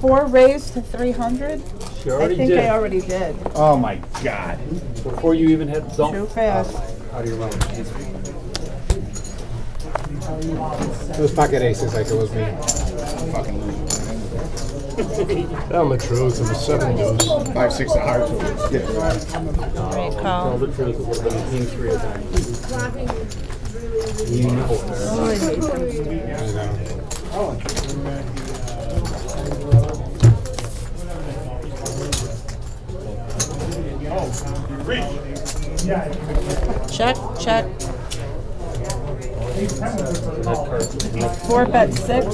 Four raised to three hundred? She I think did. I already did. Oh my god. Before you even had dump. Too fast. Oh, How do you remember? It was pocket aces like it was me. Fucking loser. Tell them the truth, it was seven deuce. Five, six of hearts. Yeah. Great Tell call. the truth, it would have king three of diamonds. You know it. Check, check. Four bet six.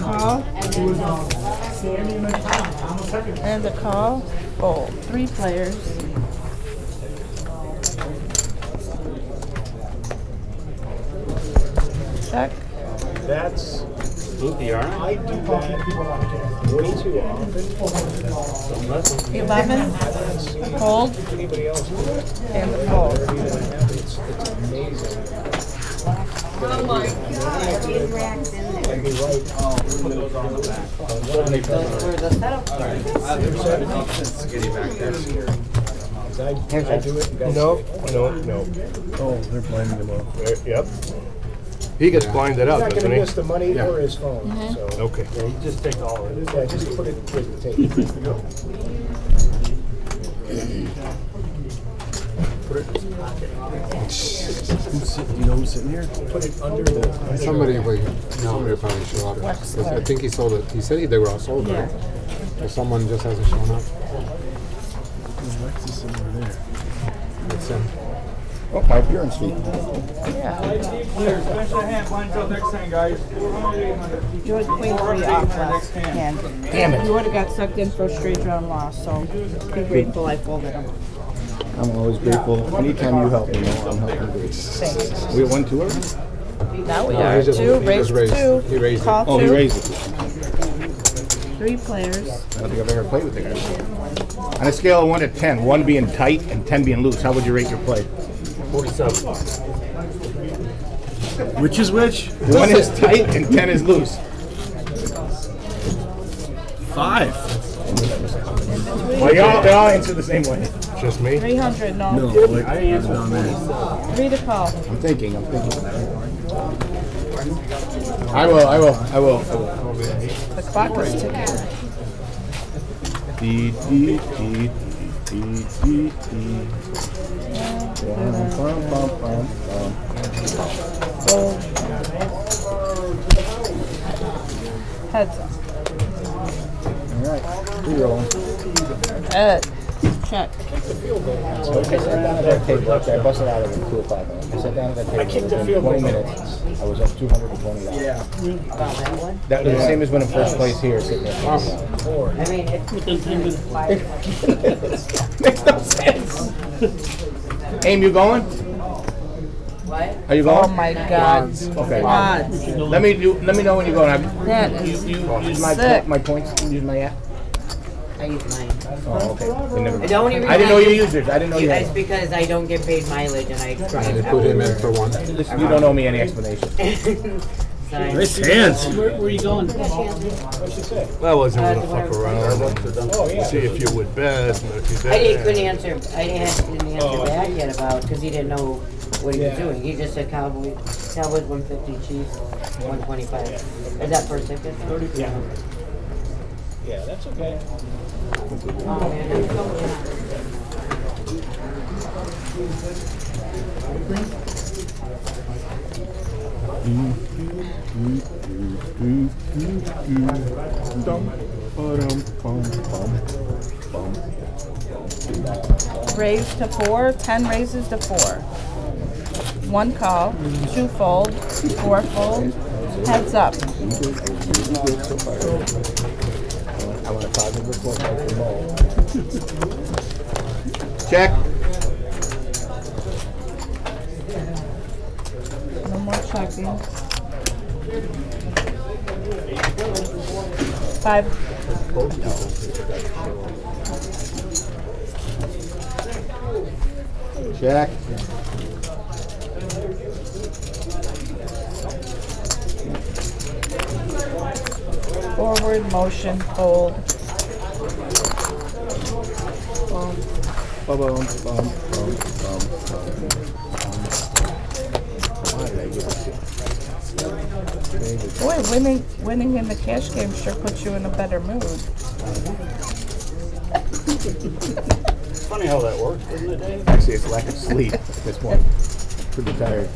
Call. And the call. Fold. Three players. Check. That's, Spooky, aren't I do that way too often. Unless Eleven. Fold. Anybody else? And a fold. It's, it's amazing. And you're right. Because I, I do it, you guys. No, no, no. Oh, they're blinding them off. There- Yep. He gets blinded He's out, not doesn't gonna he? miss the money Yeah. or his phone, mm-hmm. so. Okay. Yeah, you just take all of it. Yeah, just put it with the tape. Put it in his pocket. Who's sitting, you know who's sitting here? Put it under the. Somebody will, somebody probably show up. 'Cause I think he sold it. He said he they were all sold, right? But someone just hasn't shown up. Lex is somewhere there. It's him. Oh, my appearance fee. You had queen three off last hand. Damn it. You would have got sucked in for a straight round loss, so be grateful I folded him. I'm always grateful. Anytime you help me, you know, I'm helping great. Thanks. We have one, two, or? Now we No, are he just- two, he raised just raised- two. it. Call Oh, he raised it. three players. I don't think I've ever played with the guy. On a scale of one to ten, one being tight and ten being loose, how would you rate your play? Forty-seven. Which is which? One is tight and ten is loose. Five. Well, they all, they all answer the same way. Just me? Three hundred, no. like, I answered forty-seven. Three to call. I'm thinking, I'm thinking. I will, I will, I will, I will. The clock is ticking. Dee, dee, dee, dee, dee, dee. Bum, Heads up. All right, we rolling. Ed. Check. I sat down at that table, after I busted out of it at two o'clock. I sat down at that table, kicked the within field twenty goal. minutes, I was up two hundred and twenty dollars. Yeah. That one? That was the same as winning first place here, sitting there. I mean, it, Makes no sense. Aim, you going? what? Are you going? Oh my god. Okay. Odds. Let me do, let me know when you're going. I- That You, is you use my, sick. my points, use my app? I use mine. Oh, okay. We never- The only reason I didn't know you used yours. I didn't know you It's had. because I don't get paid mileage and I And drive. they put him in for one. Listen, You don't owe me any explanation. Sorry. Nice hands. Where, where you going? What's she say? I wasn't gonna fuck around Oh, yeah. see if you would bet, and if you I didn't, couldn't answer, I didn't, didn't answer oh. back yet about, because he didn't know what he was doing. He just said Cowboy, Cowboys one fifty, Chiefs one twenty-five. Is that per ticket? Yeah. Yeah, that's okay. Oh, man, that's so- Raise to four, ten raises to four. One call, two fold, four fold, heads up. I want a positive report back from Mo. Check. No more checking. Five. Check. Forward motion, hold. Boom. Boom, boom, boom, boom, boom. bum. Why did I get this? Boy, winning, winning in the cash game sure puts you in a better mood. Funny how that works, isn't it, Dave? Actually, it's lack of sleep at this point. Pretty tired.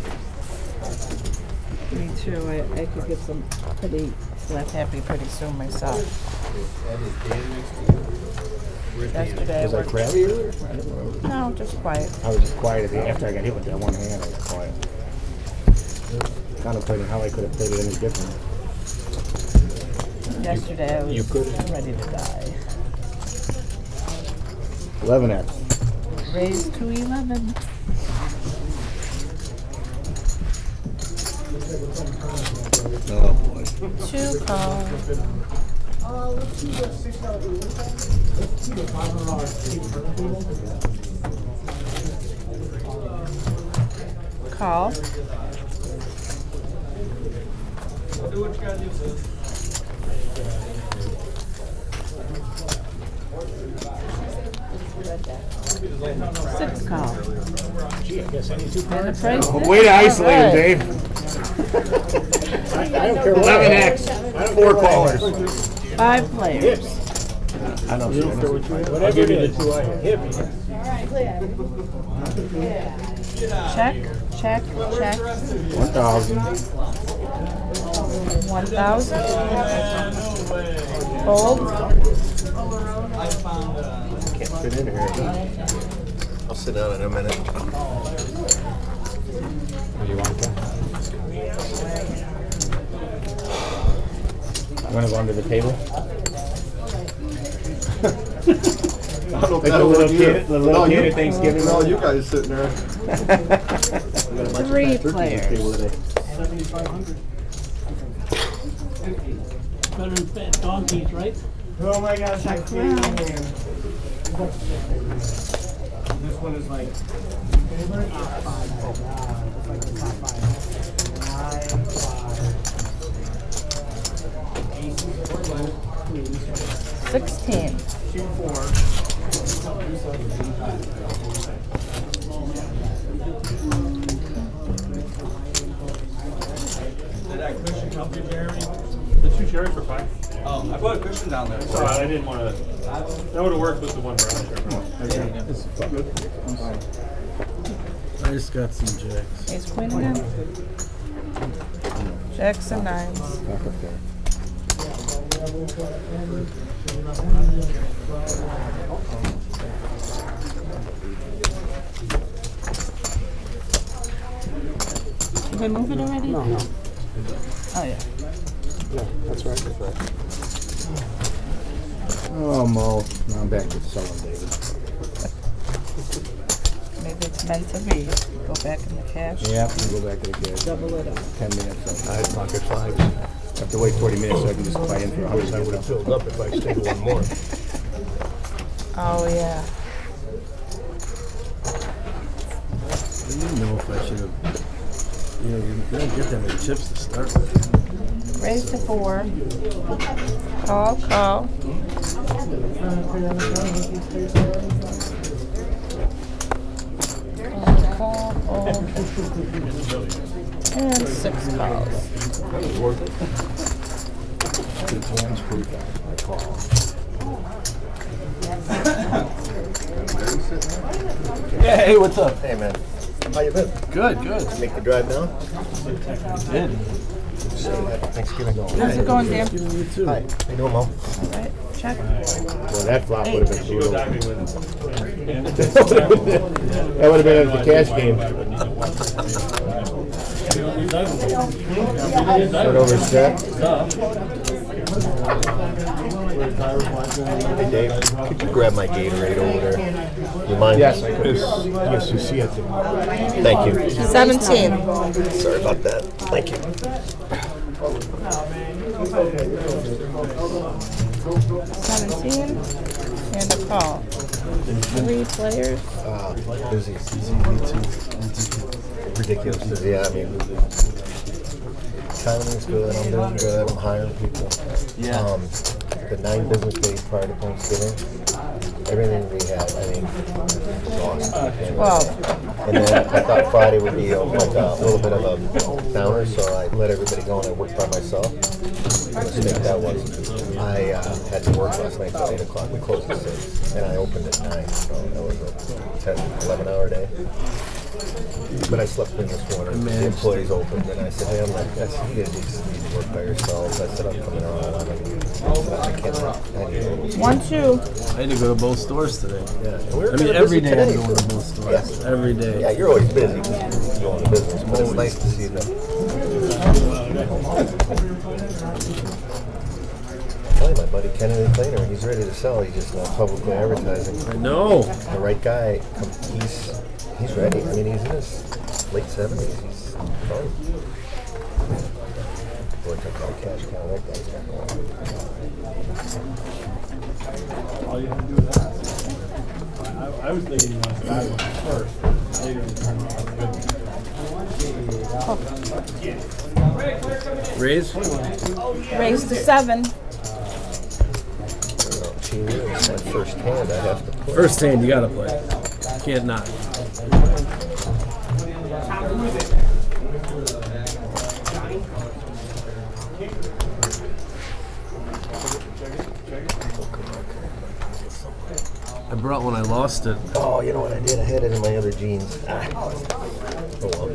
Me too, I, I could get some pretty slap happy pretty soon myself. Yesterday I Was I worked, crabby earlier? I don't know. no, just quiet. I was just quiet at the after I got hit with that one hand. I was quiet. Contemplating how I could have played it any different. Yesterday I was you could- ready to die. 11x. Raised to eleven. Oh boy. Two calls. Call. Six call. Gee, I guess any two And the cards. price is Way to isolate him. Dave. I don't care what. 11x. Four callers. Five players. I don't see Whatever it is. Hit me. Check, check, check. 1,000. One thousand. Fold. Can't fit in here. I'll sit down in a minute. You want that? You want to go under the table? I don't know if Like the little kid, the little No, kid you- at Thanksgiving. No, you guys sitting there. Three players. Better than fat donkeys, right? Oh my gosh, I can't This one is like. Sixteen. Did I put a cushion down there. So I didn't want to. That would have worked with the one brown chair. I just got some jacks. Ace queen again. Jacks and nines. Did they move it already? No, no. Oh, yeah. Yeah, that's right. That's right. Oh, Mo. Now I'm back to selling, David. Maybe it's meant to be. Go back in the cash. Yeah, we'll go back to the cash. Double it up. Ten minutes. I had pocket fives. I have to wait 40 minutes so I can just buy in for a hundred. I would have filled up if I stayed one more. Oh, yeah. I didn't know if I should have. You know, you don't get that many chips to start with. Raise to four. Call, call. Call, call, fold. And six calls. The jams proof that I call. Hey, what's up? Hey, man. How you been? Good, good. Make the drive down? Did. Thanksgiving. How's it going, Dan? You too. Hi. How you doing, Mo? Alright, check. Well, that flop would have been She goes brutal. That would have been at the cash game. Start over set. Hey, Dave. Could you grab my Gatorade over there? You mind? Yes, I could. Yes, you see it. Thank you. Seventeen. Sorry about that. Thank you. Oh, Seventeen. And a call. Three players. Uh, busy. Ridiculous. Yeah, I mean, Economy's good. I'm doing good. I'm hiring people. Yeah. Um, the nine business days prior to Thanksgiving, everything we had, I mean, was awesome. And, Well, and then I thought Friday would be a, like a little bit of a downer, so I let everybody go and I worked by myself. Mistake that was, I uh, had to work last night till 8 o'clock. We closed at 6, and I opened at 9, so that was a 10, 11 hour day. But I slept in this morning. The employees opened, and I said, "Hey, I'm like, I said, you guys need to work by yourselves." I said, "I'm coming around. I'm like, I can't. I need to one, two. I had to go to both stores today. yeah. We were I mean, kinda every busy day I'm going to both stores. Yes. Every day. Yeah, you're always busy going to business, but it's nice to see them. Tell you, my buddy Kennedy Cleaner, he's ready to sell. He's just not publicly advertising. I know. The right guy, he's he's ready. I mean, he's in his late seventies. He's done. Boy, took all cash cow. That guy's got going. All you have to do is ask. I, I was thinking you wanted to buy one first. Later in the time, Raise? Raise to seven. Gee whiz, my first hand, I have to play. First hand, you gotta play. Can't not. I brought one, I lost it. Oh, you know what I did? I had it in my other jeans. Ah. Oh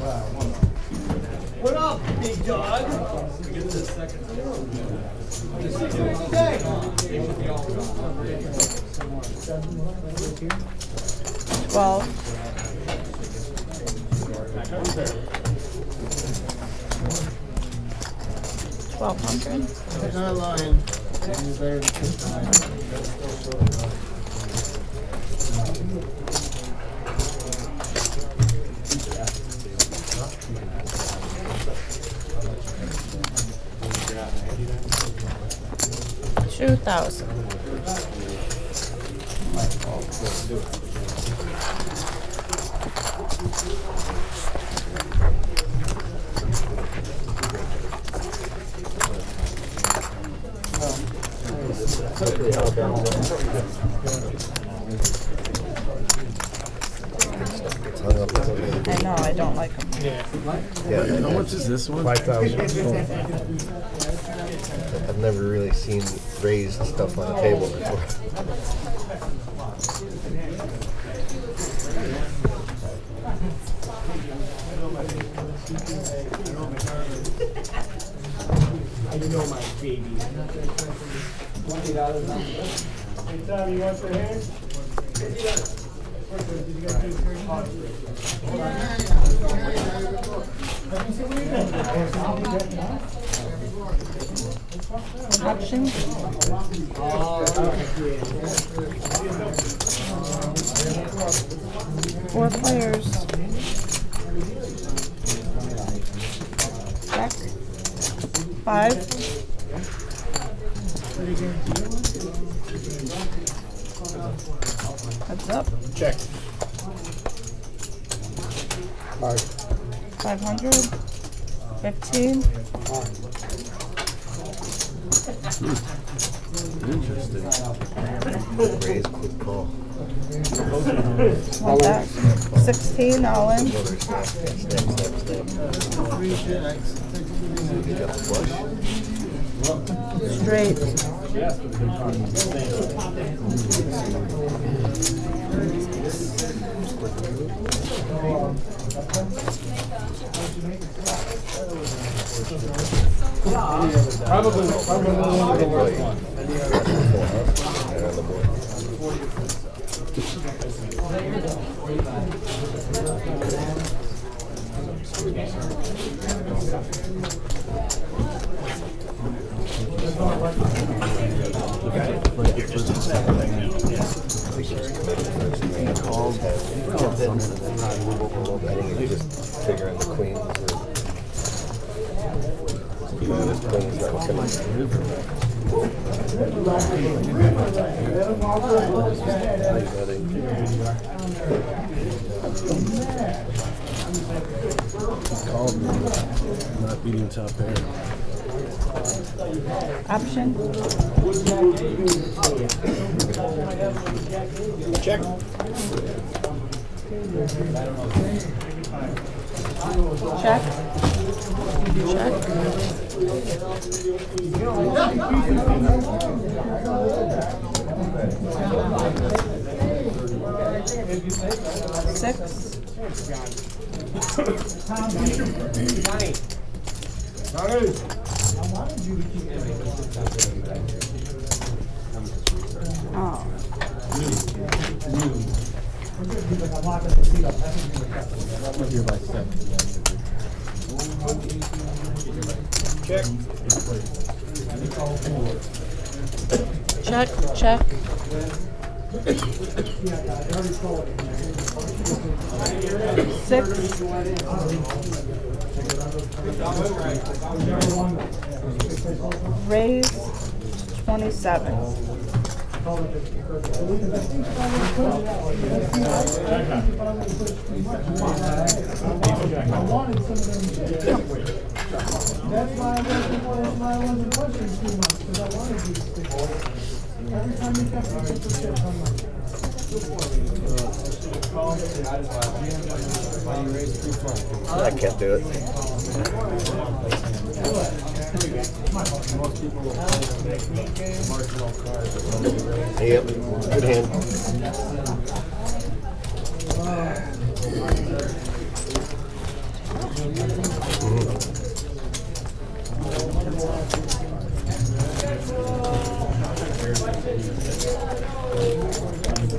well. What up, big dog? Twelve. Twelve hundred. He's not lying. He's there to testify. Two thousand. It's hung up. I know, I don't like them. Yeah, How much is this one? Five thousand. I've never really seen raised stuff on a table you know my baby. Twenty Hey, Tom, you want your hand? Option. Check. Check. Check. Six. Oh. Here seven. Check, check. Six. Raise twenty-seven. That's why I wasn't, why I wasn't pushing too much, because I wanted you to stick with it. Every time you kept me fifty six, I'm like, I can't do it. Yep, good hand.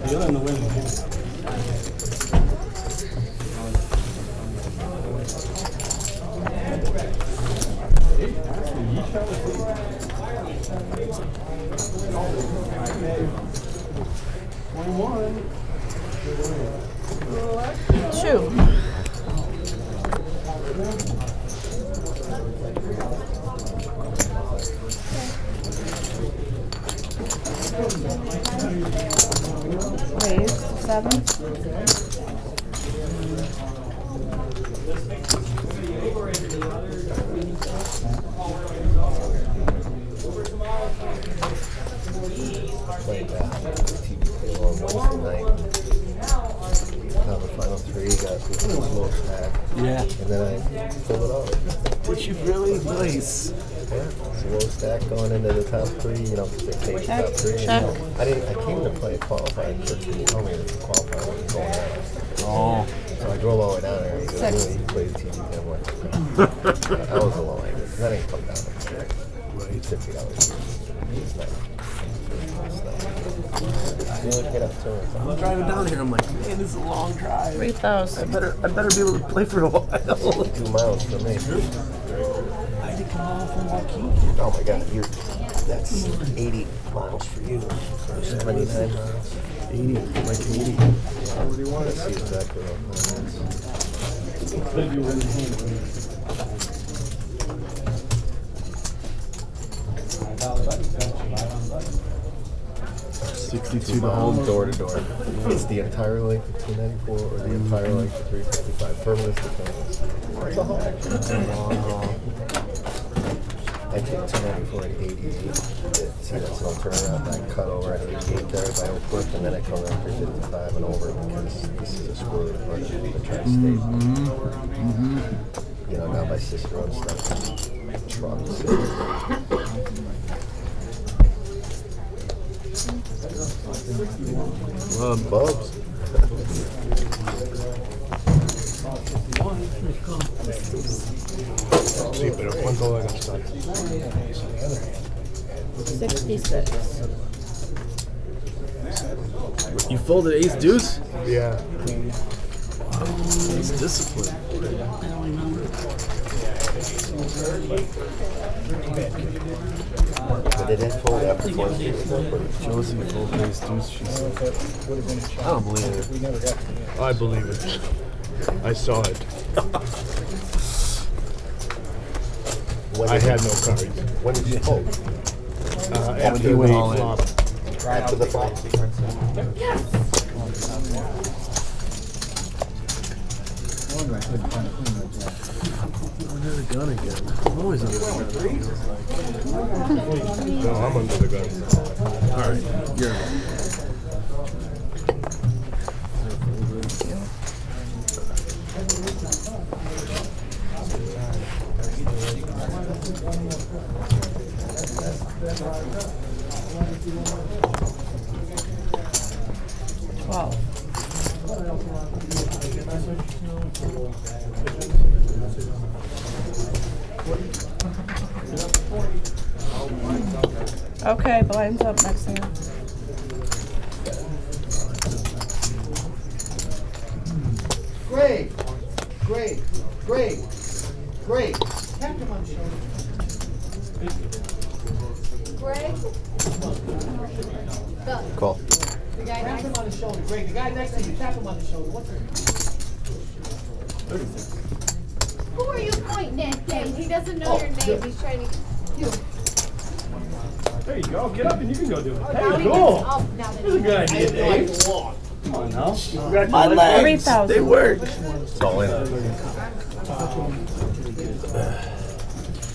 The other in the wind. Two. Raise seven. Played uh, TV play on Wednesday night. Now the final three got this little stack. Yeah. And then I filled it out. Did you really? Nice. Yeah, it's a low stack going into the top three, you know, because they take the top three. And, Check. I didn't. I came to play qualified, but you told me that the qualifier wasn't going on. Oh. So I drove all the way down there. And he goes, Six. "You know, you played TV then what? I was the low end. Because I didn't come down there. Right. Fifty dollars. It's not. It's not. You know, get up to it. I'm driving down here. I'm like, man, this is a long drive. Three I better, I better be able to play for a while. Two miles for me. I had to come all from Waukee. Oh my God, you're. That's 80 miles for you. Or 79 miles. 80, like 80. What do you want to see exactly what that is? Sixty-two to Miles home. door to door. It's the entire length of 294 or the entire length of 355. Permanent to It's a haul. I take 294 and 88. See, that's an turnaround. I cut over at 88 there by Oak Cliff, and then I come around 355 and over because this is a squirrely part of the tri-state. You know, now my sister owns stuff. Trucks. Um, Bubs. Sí, pero ¿cuánto va a gastar? Sixty-six. you folded ace deuce? Yeah. Ace discipline. But they didn't fold after four years. Josie folded ace deuce. She said. I don't believe it. I believe it. I saw it. When I did had you- no cards. When did you fold? Uh, he went the all in. flop. After the flop. Under the gun again. I'm always under the gun. No, I'm under the gun. All right, you're. Okay, blinds up next hand. 8,000. They work. It's all in.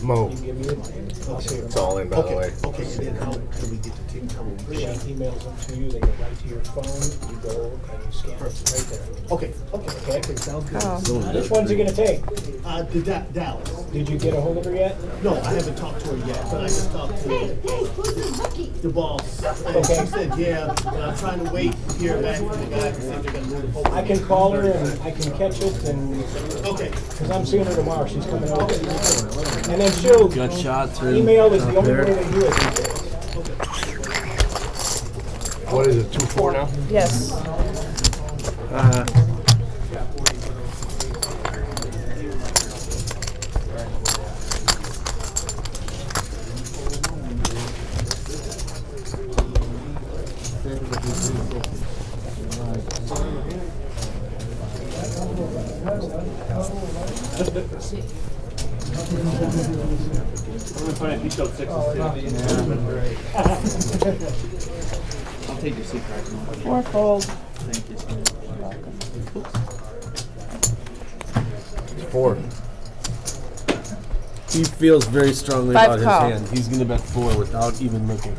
Mo. It's all in, by okay. the way. Okay, and then how can we get the team cover? She emails them to you, they go right to your phone, you go and you scan right there. Okay, okay, okay, sounds good. Oh. Which ones are you going to take? Uh, the da Dallas. Did you get a hold of her yet? No, I haven't talked to her yet, but I just talked to hey, who's the rookie? the boss. And she said, yeah, and I'm trying to wait, to hear back from the guy to see they're gonna move the poker. I can call her and I can catch it and, Okay, cause I'm seeing her tomorrow, she's coming over. And then she'll, Got shots or email is the out only way there. they do it these days. What is it, two four now? yes. Very strongly Five about his hand. He's gonna bet four without even looking.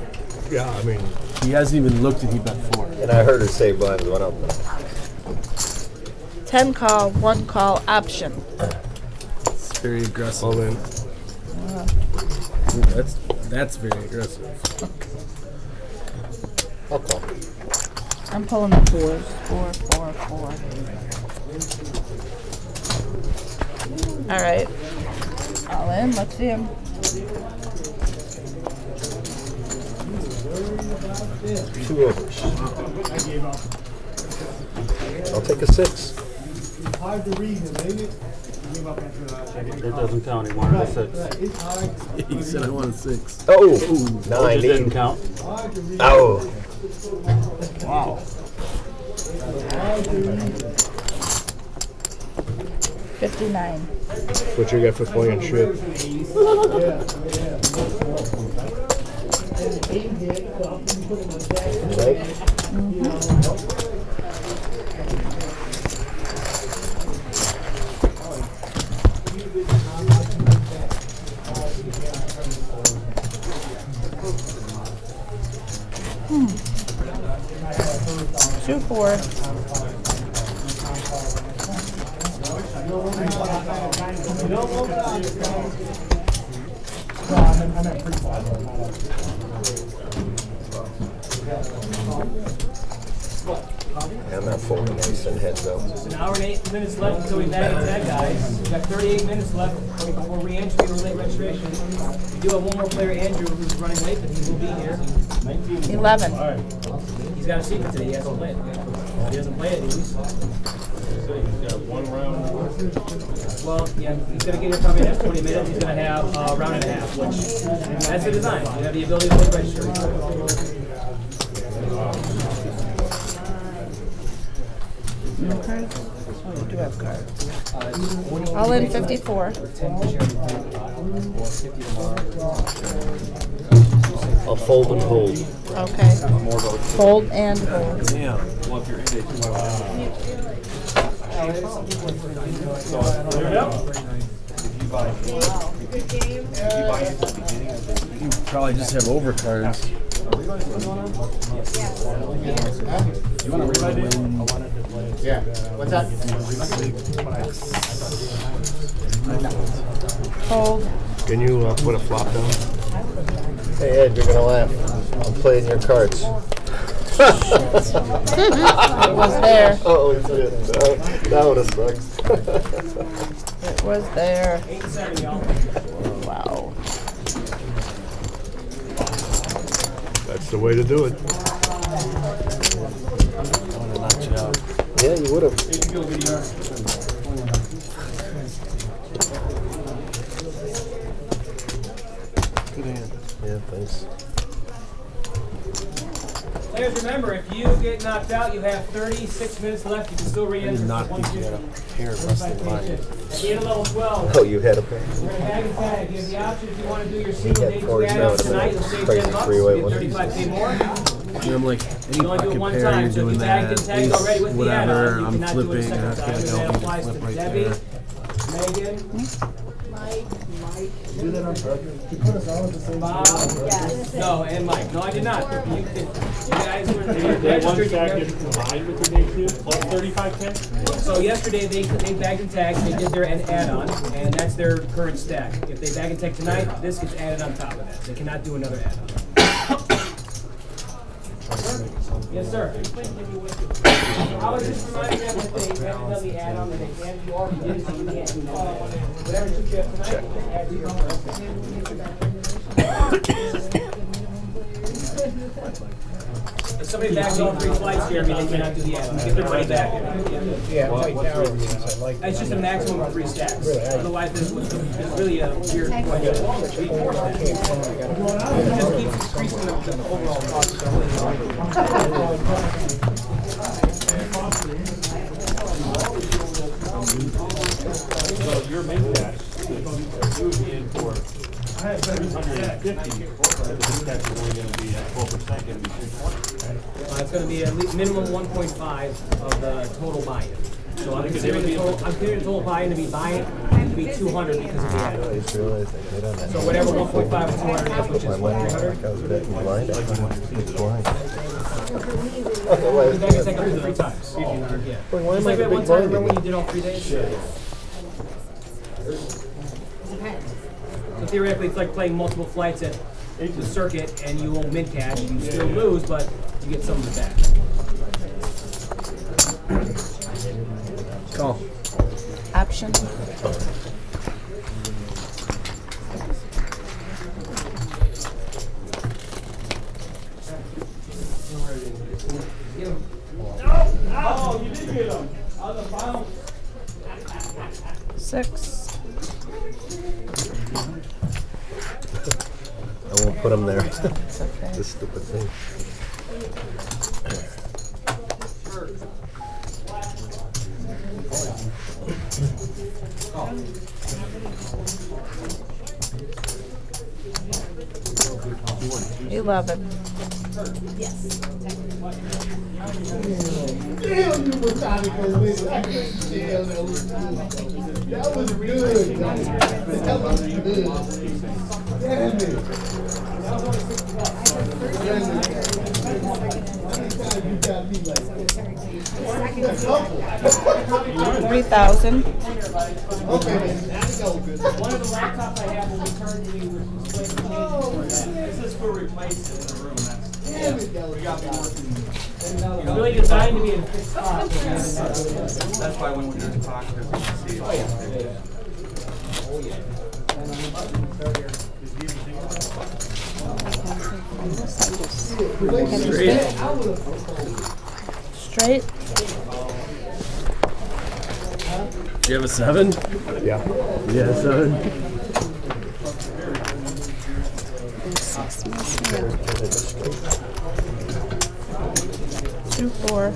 Yeah, I mean. He hasn't even looked and he bet four. And I heard her say blinds went up. Ten call, one call option. It's very aggressive. All in. Ooh, that's that's very aggressive. I'll call. I'm pulling the fours. Four, four, four. All right. All in. Let's see him. Two overs. I'll take a six. hard to read him, ain't it? It doesn't count. He wanted a six. He said I want a six. Oh, now I It didn't count. hard to read. Oh, Wow. Hard to. Fifty-nine. what you got for playing shit? And the eight hmm. hit, so I'm gonna put him on that. Right? You know, Two, four. I'm not folding ace and heads up. An hour and eight minutes left until we bag the tag guys. We've got thirty-eight minutes left before re-entry or late registration. We do have one more player, Andrew, who's running late, but he will be here. Eleven. He's got a secret today, he hasn't played. If he doesn't play it, he's. Well, yeah, he's gonna get here probably in the next twenty minutes, he's gonna have a round and a half, which, that's the design, you have the ability to late register. No cards? Oh, you do have cards. All in fifty-four. I'll fold and hold. Okay. Fold and hold. Damn. Well, if you're in it, Good game. You probably just have overcards. You want to win? Yeah. What's that? Fold. Can you uh, put a flop down? Hey Ed, you're gonna laugh. I'm playing your cards. It was there. Oh, it's it. That, that would have sucked. It was there. Eight seven, y'all. Wow. That's the way to do it. Yeah, you would have. Good hand. Yeah, thanks. Players, remember, if you get knocked out, you have 36 minutes left. You can still re-enter. Not for think you had a 150. pair less than mine. At the end of level 12, Oh, you had a pair. we're gonna bag and tag. You have the option if you want to do your We single had day two fours add-ons it's tonight. You'll save crazy 10 bucks. You one. get 35k more. And I'm like, any You only do it one pair, time, you're so if you bagged that. and tagged Ace, already with the whatever, add-on, you I'm cannot do it a flipping, second I time. can't And that applies flip to right Debbie, there. Megan, Mike, Mike. Do that on purpose. You put us all at the same Bob. Yes. No, and Mike. No, I did not. You, you guys were Day one stack is combined with your day two plus thirty-five K? So yesterday, they, they bagged and tagged, they did their ad- add-on, and that's their current stack. If they bag and tag tonight, this gets added on top of that. They cannot do another add-on. Yes, sir. I was just reminding them that they haven't add-on, that they can't, you already did you can't do that. Whatever you get tonight, just add zero. If somebody bags all three flights here, I mean, they cannot do the add-on. Get their money back. Yeah, right now, I like. It's just a maximum of three stacks. Otherwise, this was it's really a weird question. Three, four stacks. It just keeps increasing the the overall cost. So your main cash, you would be in for three hundred and fifty, but this cash is only gonna be at twelve percent, gonna be three twenty. Uh, It's gonna be at least minimum one point five of the total buy-in. So I'm considering the total, I'm considering the total buy-in to be buy-in, to be two hundred because of the I add-on. just realized I hit on that. So whatever one point five or two hundred is, which My is what, money, three like hundred? I was betting blind, I thought it was. You Otherwise, take up to three times. Yeah. Wait, why am I like the that one time, blind remember when you did all three days? So theoretically, it's like playing multiple flights at the circuit and you owe mid cash, you still lose, but you get some of it back. Call. Option. Oh, I won't put them there. It's okay. This stupid thing. Eleven. Damn, you methodical with it. I couldn't tell that was good. That was good. Damn it. Got me. Three thousand. Okay. One of the laptops I have will return to you with. This is for replacing the room, that's, we be working. It's really designed to be in a fixed spot. so we haven't had to do that. That's why when we just talk, because we can see it. Oh, oh, oh, Straight. Do you have a seven? Yeah. Yeah, seven. Two, four.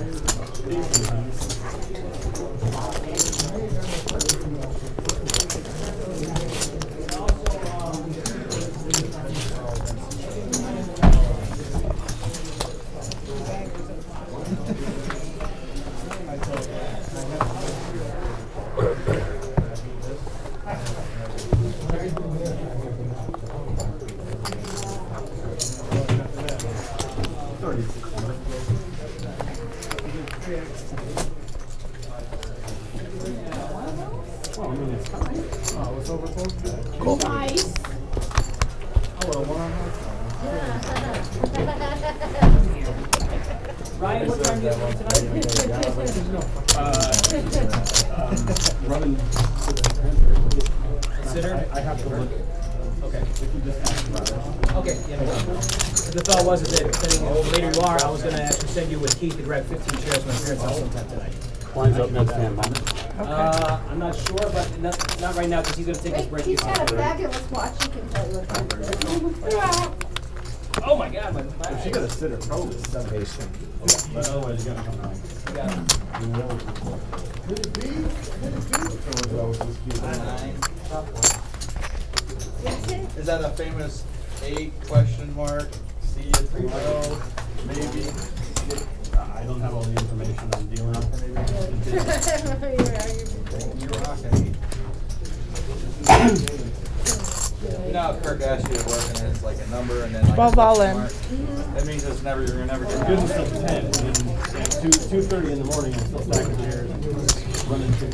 Cool. Nice. Ryan, what time do you have tonight? Running. Consider? I have to look. Okay. If you just ask about it. Okay, yeah. The thought was that depending on how later you are, I was gonna actually send you with Keith to grab fifteen chairs from my parents' house sometime tonight. Lines up next time, man. Uh, I'm not sure, but not, not right now, because he's gonna take his break. He's got a fabulous watch he can play with. Oh my god, my, my. She gotta sit her probably seven. But otherwise you're gonna come home. Yeah. Is that a famous A question mark? See you tomorrow, maybe? I don't have all the information I'm dealing with. You're rocking. You know how Kirk asked you to work and it's like a number and then like. a Twelve all in. question um, mark? That means it's never, you're never Good gonna. until ten, and at two, two thirty in the morning, I'm still stacking chairs and running through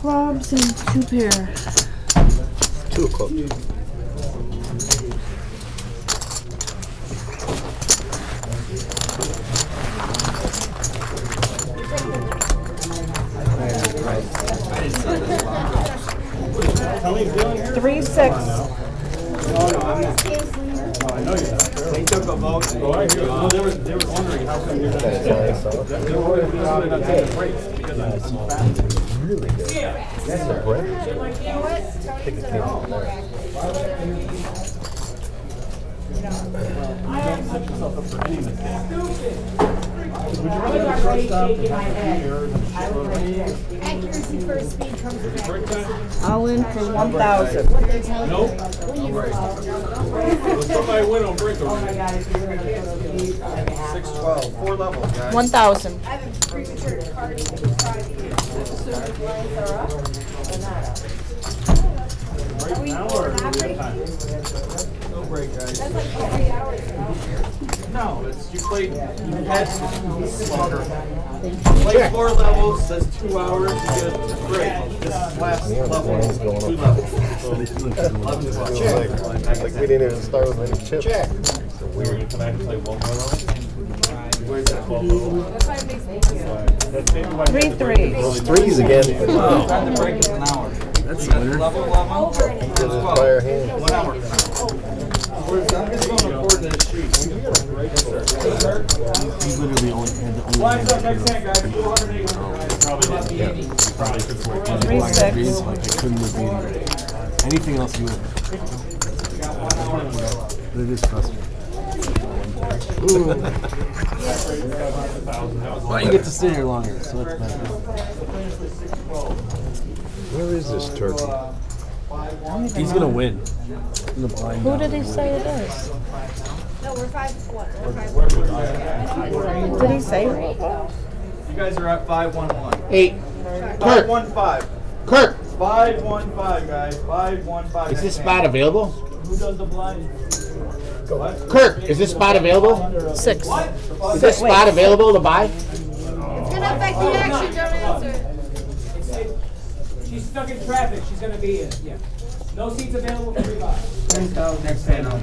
Clubs and two pair. Two o'clock. Three, six. I know you're not. They took a vote. Oh, I hear, no, they were, they were wondering how come you're not. That is nice, huh? They were worried because I'm not taking breaks, because I'm I'm. Really good. That's the bread. Take a cake from. Don't set yourself up for any mistake. Would you rather have a shortstop and have a few errors and short Accuracy first, speed comes back. All in for one thousand. Nope. Will somebody win on break already? Six twelve, four levels, guys. One thousand. I have a premature card in five years. Right now or do we have time? No break, guys. That's like three hours now. No, it's, you played, you had longer. Play four levels, that's two hours, you get a break. This last Yeah, level, flame's going two up. levels. Like, like we didn't even start with any chips. Check. So weird. Can I play one more level? Where's that? That's why it makes me feel. That's maybe why. Three threes. It's threes again. Wow. Time to break is an hour. That's a winner. Level, level? Give us fire. One hour. I'm just going according to the sheet. He literally only had the only. Lines up next hand, guys, guys. Probably, could couldn't have been. Anything else you would. But it is frustrating. You get to stay here longer, so that's better. Where is this turkey? He's gonna win. Who did he say it is? No, we're five, what, we're five. Did he say it? You guys are at five one one. Hey, Five one five. Kirk, Five one five, guys. Five one five. is this spot available? Who does the blind? Kirk, is this spot available? Six. Is this spot available to buy? It's gonna affect the oh, action, don't answer. It's, it, she's stuck in traffic, she's gonna be in, yeah. No seats available for rebuy. Next hand on.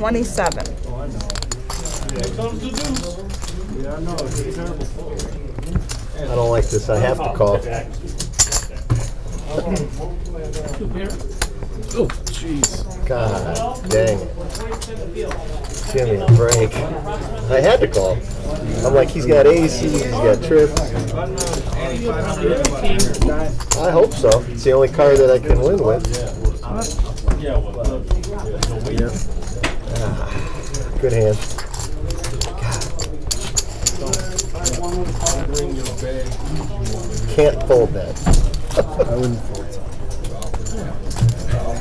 Twenty-seven. Here comes the deuce. Yeah, I know, it's terrible. I don't like this. I have to call. Oh, jeez. God dang it. Give me a break. I had to call. I'm like, he's got AC, he's got trips. I hope so. It's the only car that I can win with. Good hand. Can't fold that. I wouldn't fold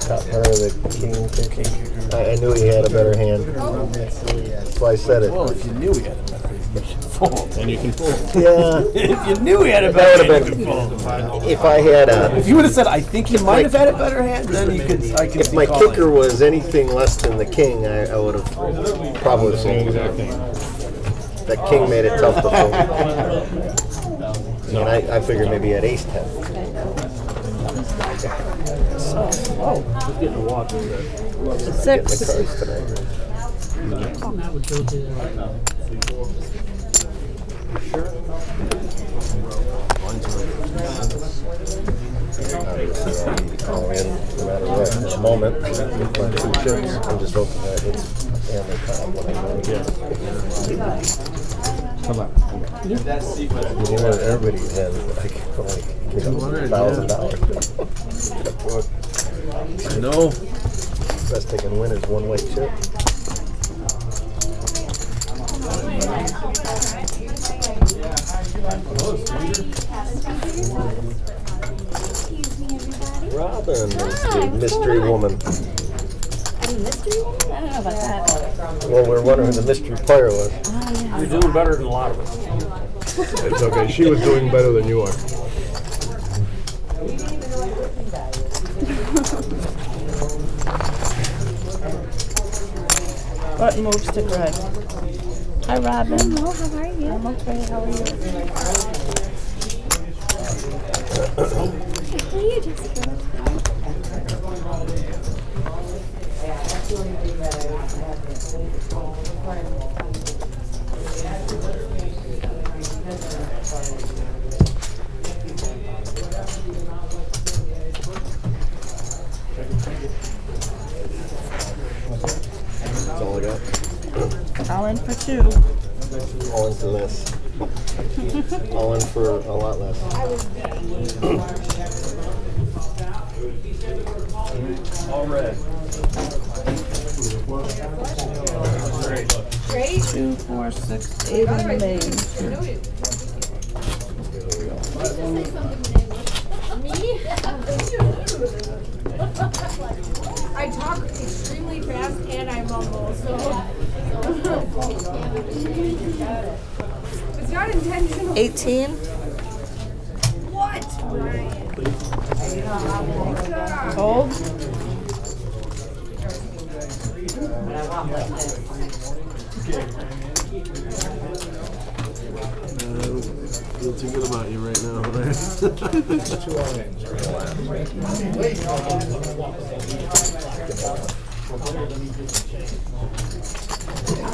Top part of the king. I, I knew he had a better hand. That's why I said it. Well, if you knew he had a better hand, you. And you can fold. Yeah. if you knew he had a better would hand, you could fold. If I had a. If you would have said, I think he might have had a better hand, then you could. I could If see my calling. kicker was anything less than the king, I, I would have probably folded. That king made it tough to fold. And I, I figured maybe he had ace ten. Oh, just getting a walk. Getting the cards tonight. Obviously, I'll in no matter what. In the moment, with my two chips, I'm just hoping that it's family time when I want to. Come on. You know, everybody has like, like, you know, thousand dollars. No. Best they can win is one white chip. Robin is the mystery woman. mystery woman? I don't know about that. Well, we're wondering who the mystery player was. You're doing better than a lot of us. It's okay. She was doing better than you are. What moves to Greg? Hi, Robin. Hello, how are you? I'm okay. How are you? Are you, Jessica? That's all I got. All in for two. All in for less. All in for a lot less. All red. Great. Two, four, six, eight in the main. Me? I talk extremely fast and I mumble, so. It's not intentional. 18. What? Hold. I don't feel too good about you right now.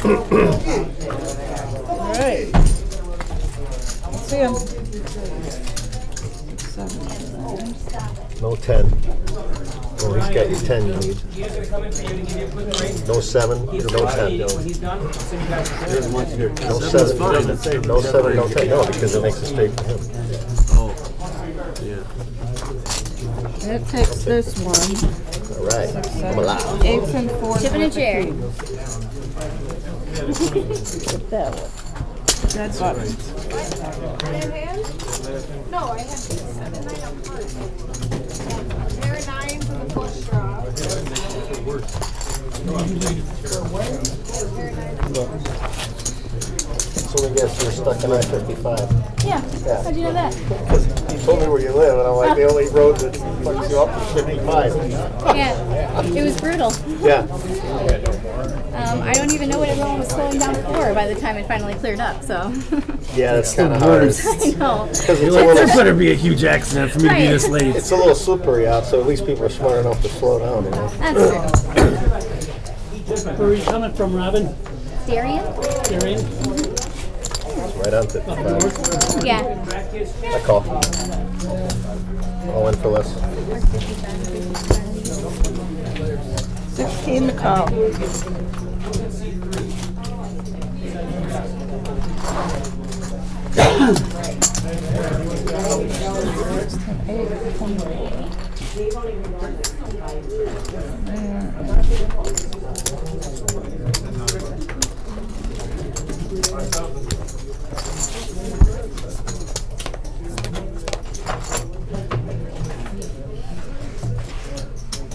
All right. See him. No ten. Oh, he's got your ten you need. No seven, no ten. He's done. I'll send you guys a clear. No seven, fine, that's eight. no seven, no ten. No, because it makes a straight for him. oh. Yeah. That takes this one. All right, I'm Seven, allowed. And fours. Chip in a with chair. King. Put that one. Red button. I have hands? No, I have seven, nine of hearts. There are nines and a flush draw. So I guess you're stuck in I fifty-five. Yeah. Yeah. How'd you know that? Because you told me where you live, and I'm like, the only road that fucks you up is fifty-five. Yeah. It was brutal. Yeah. Um, I don't even know what everyone was slowing down for by the time it finally cleared up, so. Yeah, that's kind of hard. worst. I know. Because You're like, there little- better be a huge accident for me to be this late. it's a little slippery out, so at least people are smart enough to slow down, you know? That's true. Where are you coming from, Robin? Darien? Darien? Right on fifty-five. Yeah. I call. All in for less. Sixteen to call.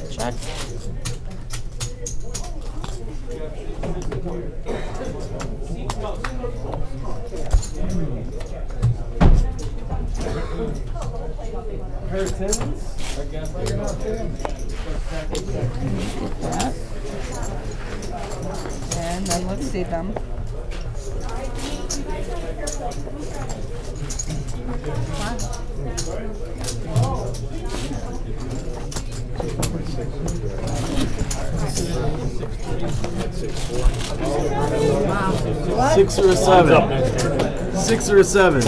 Check. Guess. that. And then let's see them. Six or a seven? Six or a seven?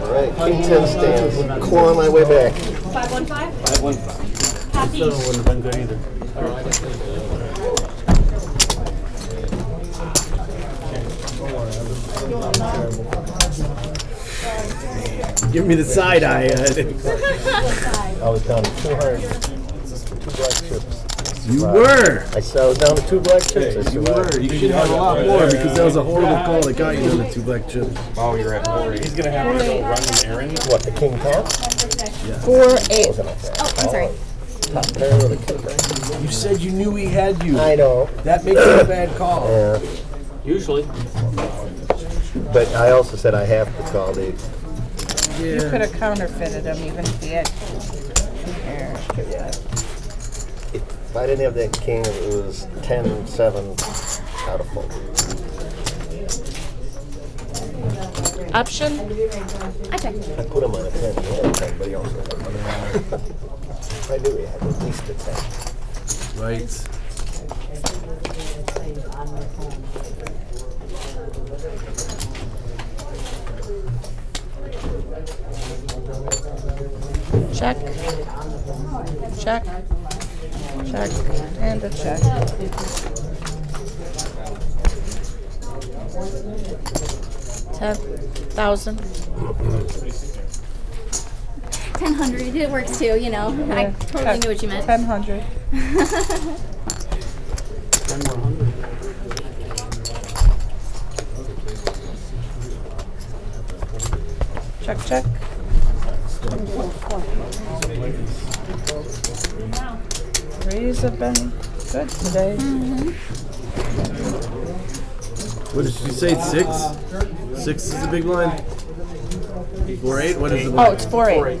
All right, king ten stands. Claw my way back. Five one five? Five one five. Happy. Still wouldn't have been good either. Give me the side eye, uh, I was down to two hard, two black chips. You were. I said I was down to two black chips. I You were. You should have a lot more because that was a horrible call that got you down to two black chips. Oh, you're at four. He's gonna have to go run an errand. What, the king ten? Four, eight. Wasn't it that? Oh, I'm sorry. Top pair of the kicker. You said you knew he had you. I know. That makes it a bad call. Yeah, Usually. but I also said I have to call the. You could have counterfeited them even if he had two pairs. If I didn't have that king, it was 10, 7 out of four. Option? I check. I put him on a 10, he had a 10, but he also had a 10. I knew he had at least a 10. Right. Check. Check. Check. And a check. Ten thousand. Ten hundred. It works too. You know. I totally knew what you meant. Ten hundred. Ten more hundred. Check, check. Rays have been good today. What did you say? Six? Six is the big line? Four eight? What is the oh, line? Oh, it's four eight.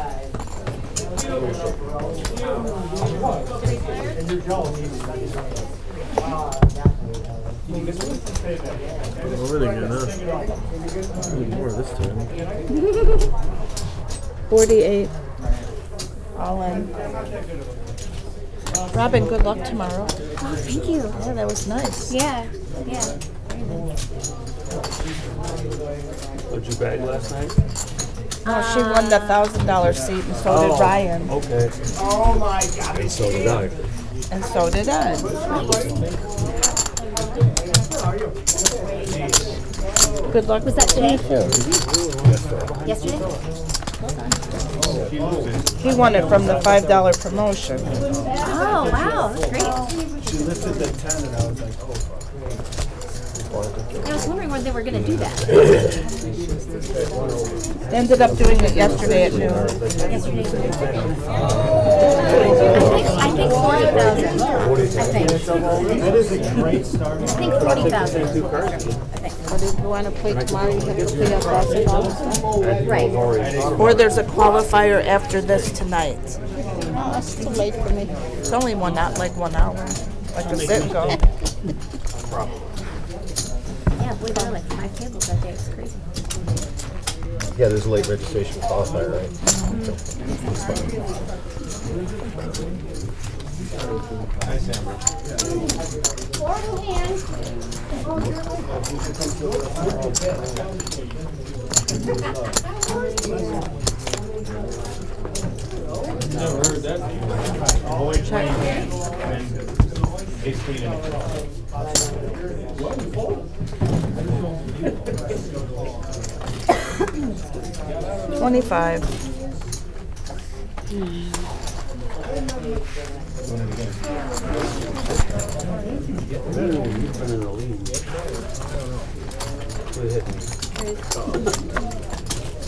Oh, really good, huh? Need more this time. Forty-eight. All in. Uh, Robin, good luck tomorrow. Oh, thank you. Yeah, that was nice. Yeah. Yeah. What'd you bag last night? Oh, she won the thousand dollar seat, and so did Oh, Ryan, Okay. Oh my God. And so did I. and so did Ed. Good luck. Was that today? Yesterday? He won it from the five dollar promotion. Oh, wow, that's great. She lifted the ten and I was like, oh. Fuck. I was wondering when they were gonna do that. They ended up doing it yesterday at noon. Yesterday. I think, I think forty thousand, I think. That is a great start. I think forty thousand. But if you wanna play tomorrow, you have to play up basketball and. Right. Or there's a qualifier after this tonight. Oh, that's too late for me. It's only one, not like one hour, like a sit and go. Yeah, boy, like five tables that day, it's crazy. Yeah, there's a late registration qualifier, right? Never heard that. Always train and it's clean in it. Twenty-five.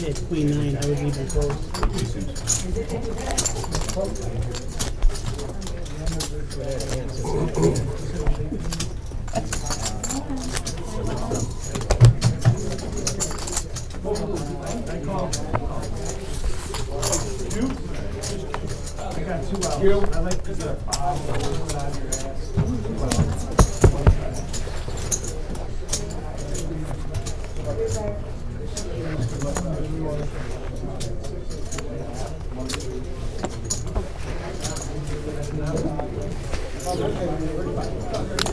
It's queen nine, I was even close. I like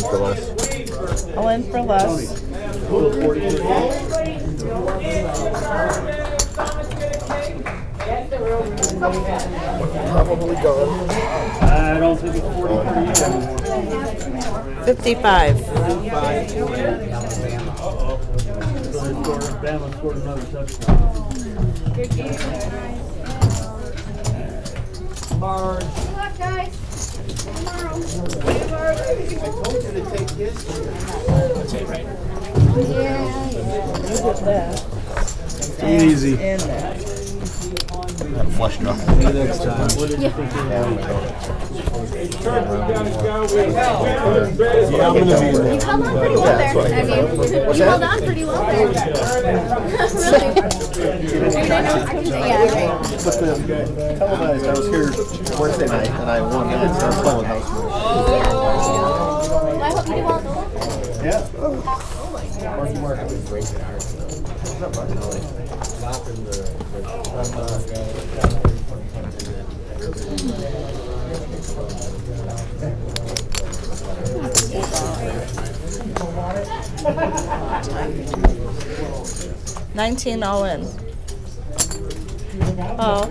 For less. I'll for less. Probably gone. I don't think it's anymore. Fifty-five. So they scored, Bama scored another touchdown. Good luck, guys. Tomorrow. I told you to take his. Look at that. Easy. In there. Got a flush draw. Next time. Yeah, I'm gonna be in You held on pretty well there. I mean, you held on pretty well there. Really. I mean, I know it's confusing, yeah, right. But the televised, I was here Wednesday night and I won that, so I'm playing house move. Well, I hope you do well at the Olympics. Yeah. Oh, Marky Mark, I've been great at ours. What's up, Nineteen all in. Oh.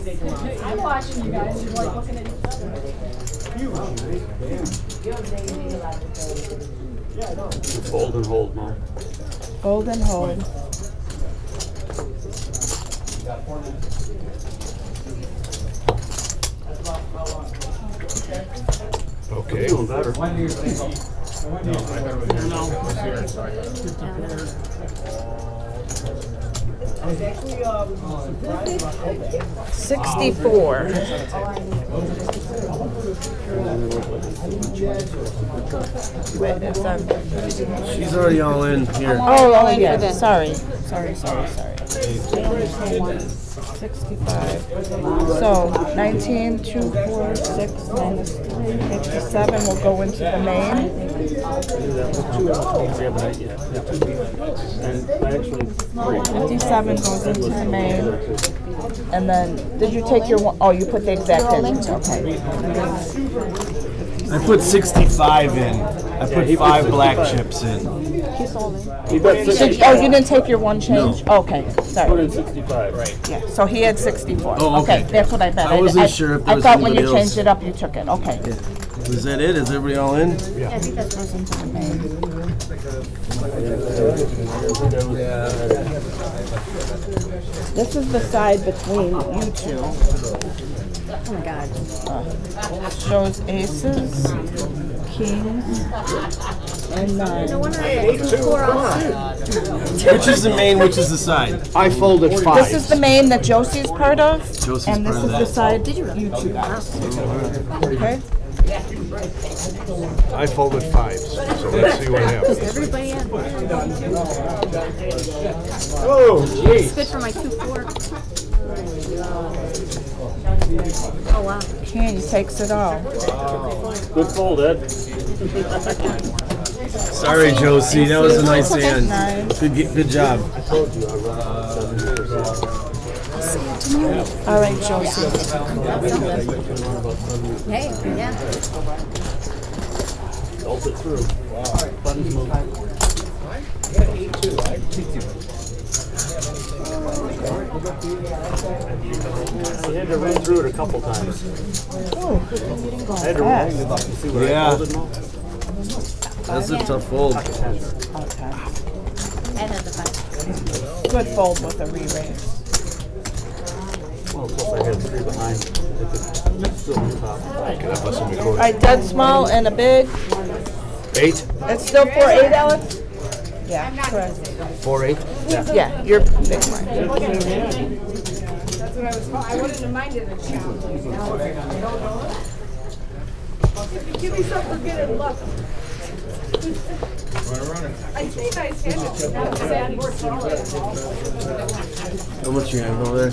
I'm watching you guys, you're like looking at each other. It's hold and hold, Mo. Golden hold. Okay. Feeling better. Sixty-four. Wait, it's on. She's already all in here. Oh, oh, yeah, sorry, sorry, sorry, sorry. Sixty-five. So nineteen, two, four, six, minus three, fifty-seven will go into the main. And I actually, three. Fifty-seven goes into the main. And then, did you take your one, oh, you put the exact in, okay. I put 65 in. I put he put five black chips in. He bet Did- sixty. Oh, you didn't take your one change? Okay, Put sorry. in sixty-five. Right. Yeah, so he had sixty-four. Oh, okay. that's what I meant. I wasn't sure if there I was thought when you anybody else. changed it up, you took it, okay. Is that it? Is everybody all in? Yeah, I think that's Goes into. This is the side between you two. Oh my god. Shows aces, kings, and No nines. wonder I got two four off. Which is the main, which is the side? I folded five. This is the main that Josie's part of, Josie's and this part is of the that. side you two. Okay? I folded fives, so let's see what happens. Everybody had Oh, It's good for my two four. Oh wow. King takes it all. Good fold, Ed. Sorry, Josie. That was a nice hand. Nine. Good, ge- good job. All right, Josie. Hey, yeah. Bolt it through. Buttons move. I had to run through it a couple times. I had to run it up and see what Yeah. I folded, Mo. That's a tough fold. Okay. Ed had the five. Good fold with a re-raise. Well, plus I had three behind. It's still on top. Can I bust some All record? right, dead small and a big. Eight? It's still four eight, Alex? Yeah, correct. Four eight? Yeah, Yeah, you're big one. That's what I was, I wouldn't have minded a challenge. Give me some for getting luck. I think I said it, not sad. How much you have over there?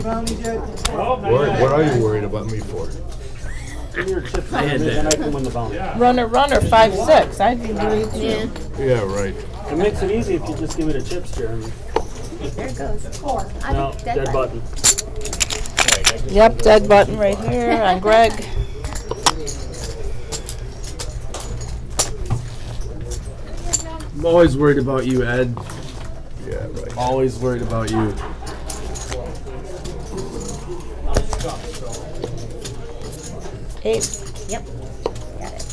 What, what are you worried about me for? Give me your chips, I had that. I can win the bounty. Runner, runner, five, six. I'd be worried too. Yeah, right. It makes it easy if you just give me the chips, Jeremy. There it goes. Four. I No, think dead button. Yep, dead button right here on Greg. I'm always worried about you, Ed. Yeah, right. Always worried about you. Eight. Yep. Got it.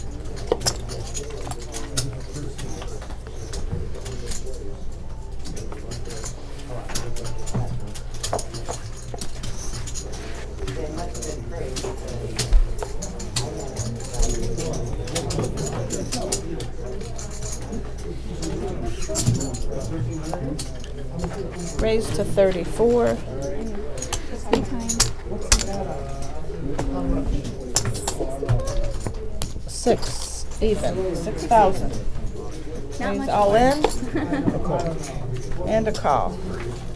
Raised to thirty-four. Six, even, six thousand. Not He's much all more. in and a call.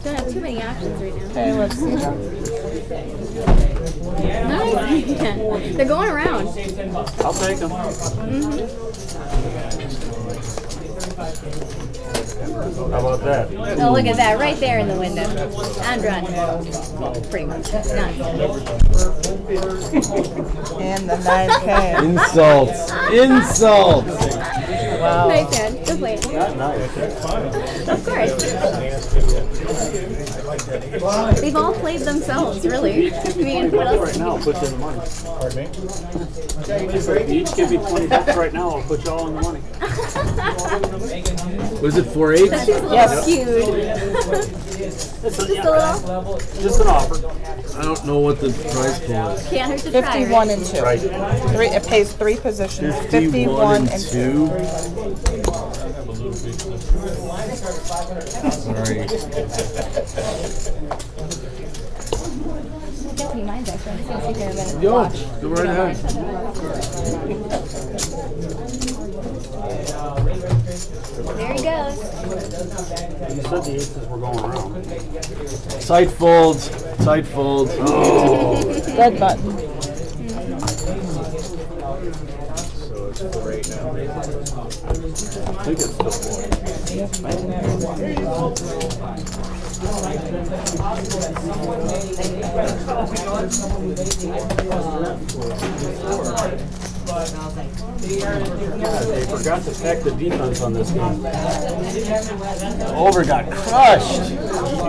Don't have too many options right now. Okay, let's see them. Nice. They're going around. I'll take them. Mhm. How about that? Oh, look at that, right there in the window. I'm drawn. Pretty much. None. And the nine K. Insults. Insults. Wow. Nice hand. Good play. Of course. They've all played themselves, really. I mean, what else? Right now, put you in the money. Pardon me? You each give me twenty bucks right now, I'll put you all in the money. Was it four eight? That seems a little skewed. Just a little. Just an offer. I don't know what the price pool is. Can't hurt to try, Fifty-one right? and two. Right. Three, it pays three positions, fifty-one and two. Sorry. Definitely mine's actually. I'm just gonna sit here a minute Yo, go right ahead. There he goes. You said the aces were going around. Tight fold. Tight fold. Red button. So it's four eight now. I think it's still. They forgot to pack the defense on this game. Over got crushed.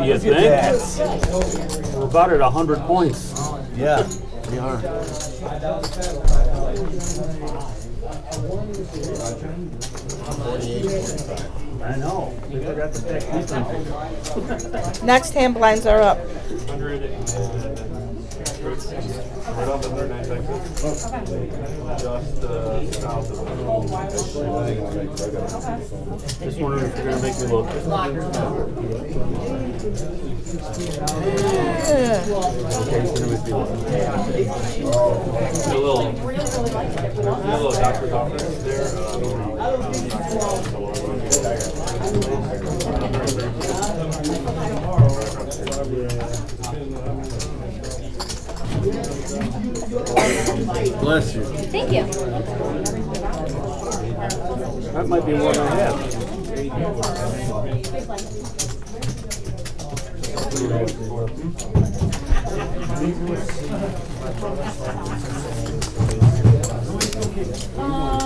You think? We're about at hundred points. Yeah, we are. I know. They forgot to pack. Next hand blinds are up. Right off the third nine Just uh, south of. Just wondering if you're gonna make me look. Okay, he's gonna make me look. A little, a little doctor's office there. Bless you. Thank you. That might be one I have. Um,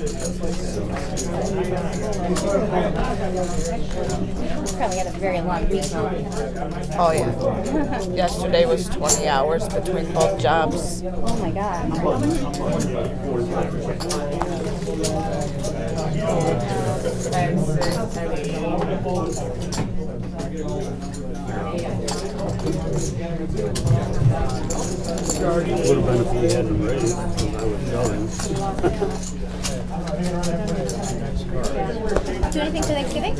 Probably had a very long week. Oh, yeah. Yesterday was twenty hours between both jobs. Oh my god. Would have been if he hadn't raised, because I was yelling. Do anything for Thanksgiving?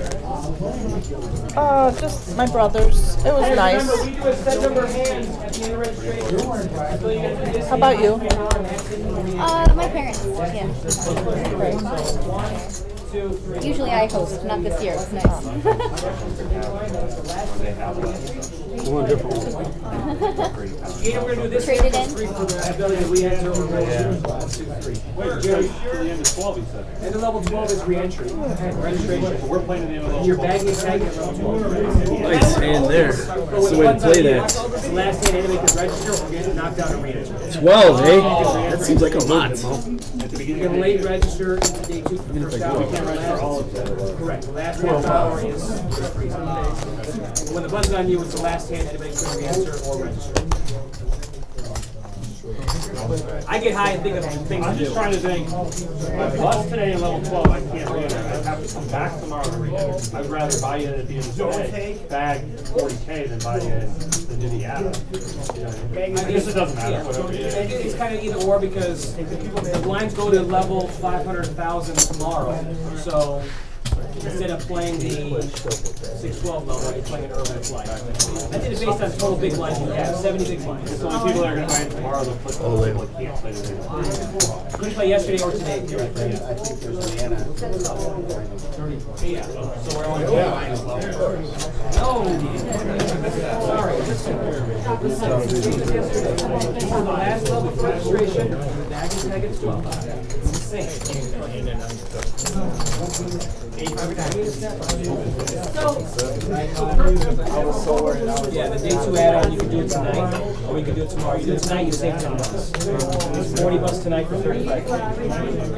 Uh, just my brother's. It was nice. We do a set number of hands at the end of registration. So you get to this How about you? Uh, my parents. Yeah. Usually I host, not this year. It's nice. Going. Either we're gonna do this. Traded or in? the ability to you're of twelve, you said. And level twelve is re-entry, registration. We're playing the of level bagging is tagging at level twelve. Nice hand there. That's the way to play that. Last hand anybody can register or get knocked out and re-enter. Twelve, eh? That seems like a lot. You can late register into day two for the first hour. You can last- Correct, the last half hour is freeze. When the button's on you, it's the last hand anybody can re-enter or register. I get high and think of things I'm to just do. trying to think, if I lost today in level twelve, I can't do it, I have to come back tomorrow to read it. I'd rather buy it at the end of the day, bag forty K than buy it than do the add. I guess it doesn't matter, Yeah. whatever. It- It's kind of either or because the blinds go to level five hundred thousand tomorrow. So instead of playing the six twelve level, you're playing an earlier flight. I did it based on total big blinds we have, seventy big blinds. So the people are gonna buy it tomorrow, they'll put, Oh, they- can't play today. Couldn't play yesterday or today, theoretically. Yeah, so we're on. No. Oh, sorry. This is the last level for registration, the bag is tag at twelve. It's Yeah, the day two add-on, you can do it tonight, or we can do it tomorrow. You do it tonight, you save ten bucks. It's forty bucks tonight for thirty-five.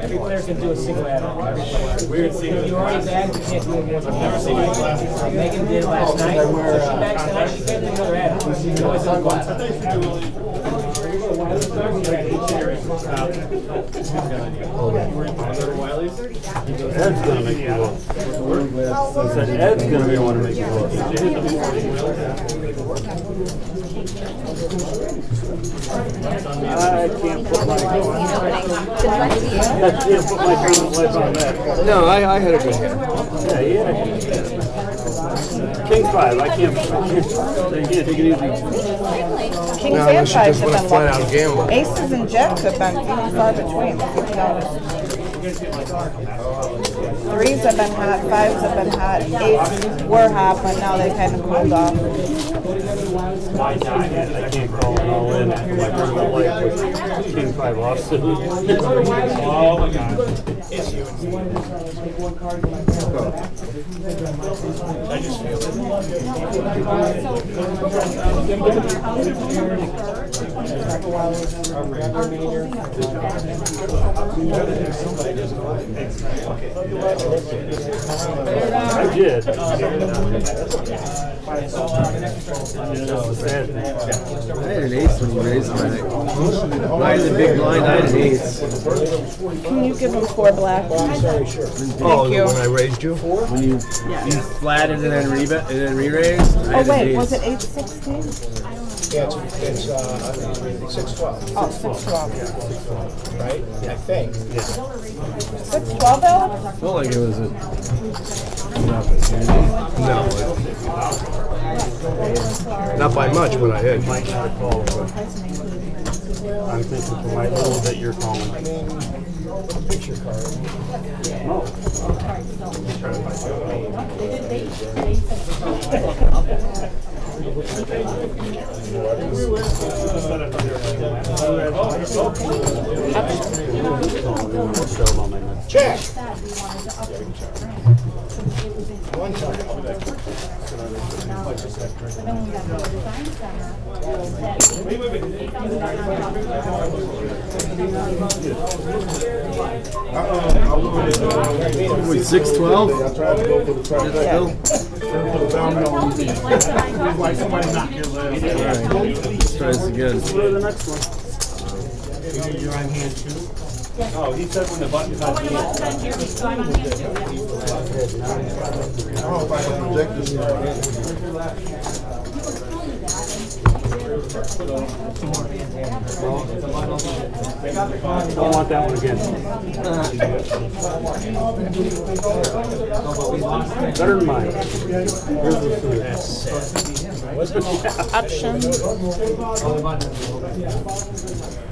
Every player can do a single add-on. Every player. Weird seeing. If you already bagged, you can't do it more than I've never seen it. Megan did last oh, night, so she uh, bags tonight, she can't do another add-on. She can always do it once. Ed's gonna make you look. I said Ed's gonna be the one to make you look. I can't put my, I can't put my favorite life on that. No, I, I had a good hand. Yeah, a king five, I can't, I can't, I can't take it easy. Kings No, and unless fives have been flat out lucky. gamble. Aces and jacks have been few and far between, if you notice. Threes have been hot, fives have been hot, eights were hot, but now they kind of cooled off. I can't, I can't call it did. I had an ace when he raised mine. I had the big blind, I had an ace. Can you give him four black? Oh, Thank you. when I raised you? When you, you flatted and then re-bet, and then re-raised? Oh wait, was it eight sixteen? Yeah, it's, it's, uh, six twelve. Oh, six twelve. Right? I think. Six twelve, Alex? Felt like it was a an. No. Not by much, but I had. Might not call, but I'm thinking for my little that you're calling. Picture card. No. Check. One time. Wait, six twelve? I tried to go for the front. Like somebody knock your leg. Let's try this again. Let's go to the next one. You're on hand two? Oh, he said when the button's on the I don't know if I can project this. Don't want that one again. Better than mine.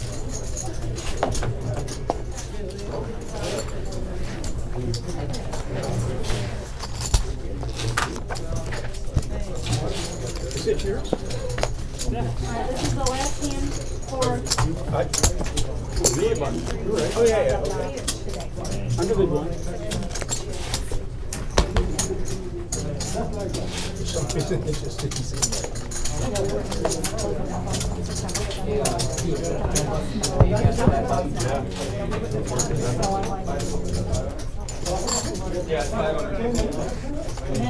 Oh, yeah, just seem right. Hundred.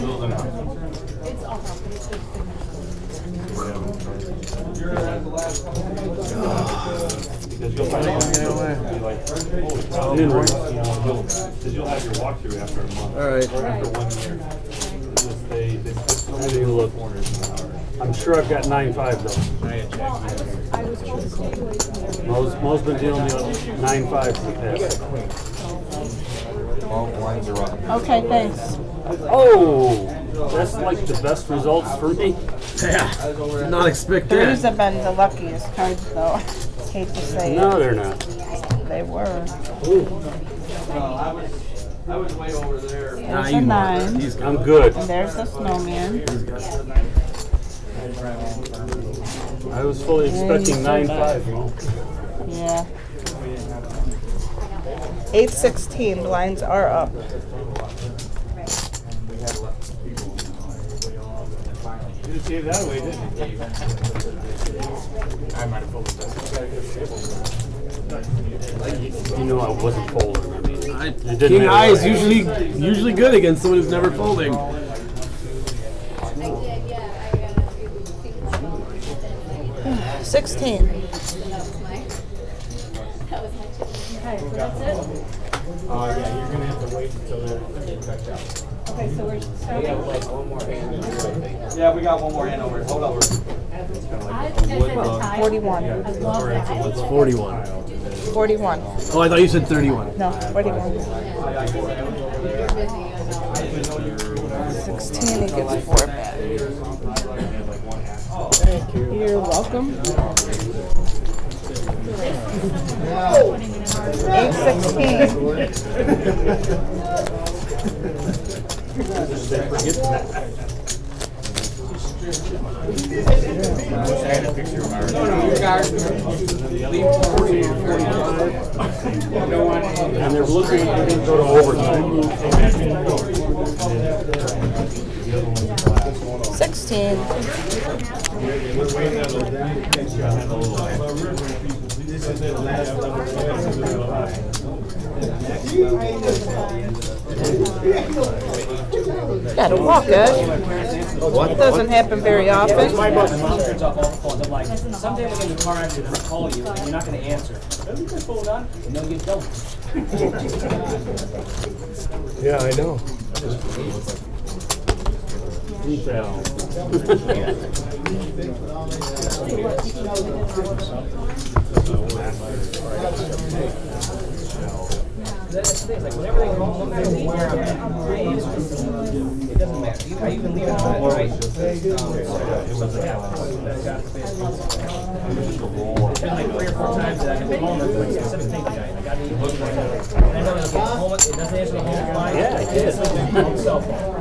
Building up. Because you'll find out, you know, be like, holy cow, you know, because you'll have your walkthrough after a month. All right. Or after one year. It's just They, they put so many little corners in the I'm sure I've got nine five though. Mo's, Mo's been dealing with nine five for the past. All lines are up. Okay, thanks. Oh, that's like the best results for me. Yeah. Not expect Threes that. have been the luckiest cards, though. Hate to say No, it. they're not. They were. No, I was, I was way over there. There's a nine. I'm good. And there's the snowman. I was fully Yeah, expecting you nine said five. Yeah. Eight sixteen blinds are up. You just gave that away, didn't you? I might have folded that. You know I wasn't folding. I mean, I, it didn't King matter Eye what is I had. usually usually good against someone who's never folding. Sixteen. Uh, yeah, you're gonna have to wait until they're checked out. Okay, so we're We starting. have like one more hand in this, I think. Yeah, we got one more hand over. Hold over. I think I said the time. Forty-one. I love that. It's 41. Forty-one. Oh, I thought you said 31. No, forty-one. Sixteen, he gets four back. You. You're welcome. Eight sixteen. And they're looking go to overtime. Sixteen. Gotta walk it. What? It doesn't happen very often. My boss turns off all the phones. I'm like, someday we're in the car accident, I'm gonna call you, and you're not gonna answer. Let me put the phone on, and they'll get going. Yeah, I know. That's the thing, like whenever they call something, where I'm at, It doesn't matter. You- I even leave it on, right? Um, something happens. I got. It's been like three or four times that I have to call them, like specific thing. I got to use it. And I know it'll get home, it doesn't answer the home line. Yeah, did. It's on cell phone.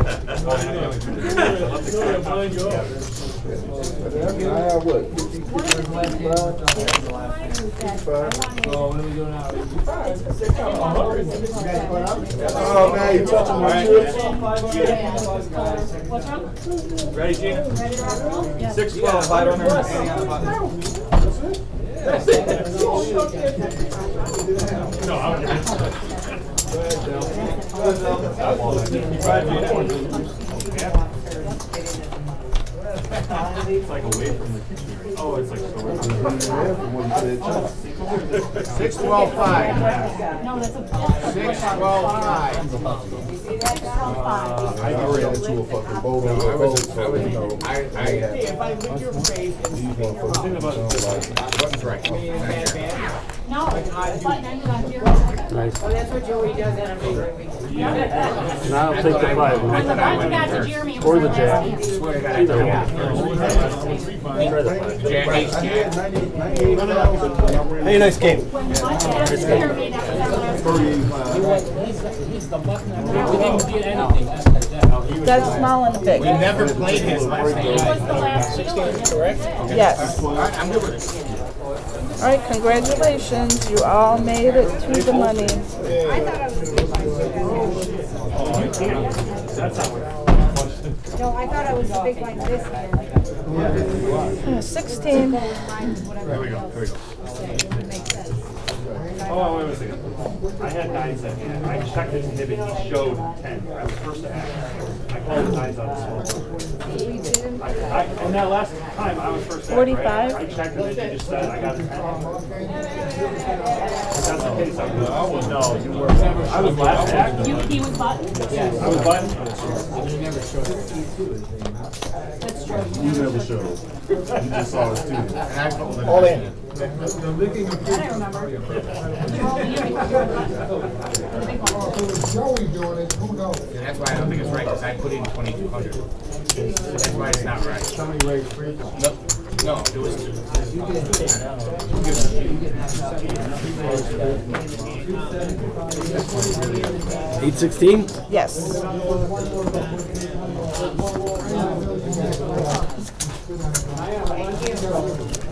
Have what? Oh man, you touching my chips? What's wrong? Ready, Gina? Ready to rock and roll? Yeah. Six twelve, five hundred, hanging on the button. It's like away from the kitchen. Oh, it's like so. Six twelve five. No, that's a. Six twelve five. I into a fucking boat on the boat. so, you know, I, I, If I lick your face, these motherfuckers sound right. No, but then you got your. Nice. Oh, that's what Joey does on a regular weekend. Now I'll take the five. When the button got to Jeremy, it was Or the jack. Either one. Try the five. Hey, nice game. When the button got to Jeremy, that was our last He's the button. We didn't get anything after small and big. We never played his last He was the last one. Correct? Yes. I'm good with it. All right, congratulations. You all made it to the money. I thought I was the big one. No, I thought I was big like this. Uh, 16. There we go, there we go. Oh, wait a second. I had nines that hand. I checked his inhibit, he showed ten. I was first to act. I called the nines on the small. I, I, and that last time, I was first to act, right? 45? I checked and then you just said, I got a ten. If that's the case, I was, no, you were. I was last to act. You, he was button? I was button. Oh, that's true. You never showed. You just saw us too. All in. That I remember. Joey doing it, who knows? And that's why I don't think it's right, because I put in twenty-two hundred. That's why it's not right. Somebody raised three. No, no, it was. Eight sixteen. Yes.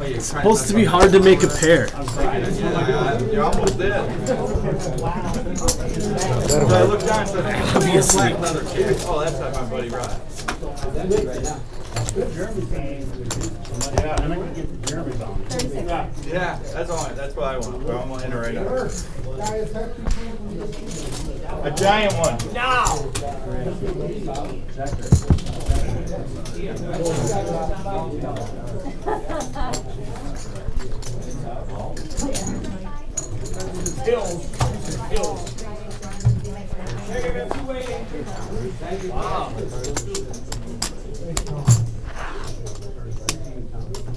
It's supposed to be hard to make a pair. You're almost dead. So I looked down and said, Obviously. black leather chair. Oh, that's not my buddy Rod. Yeah, and I can get the Jeremy's on. Yeah. Yeah, that's all, I- that's what I want. I'm gonna enter right now. A giant one.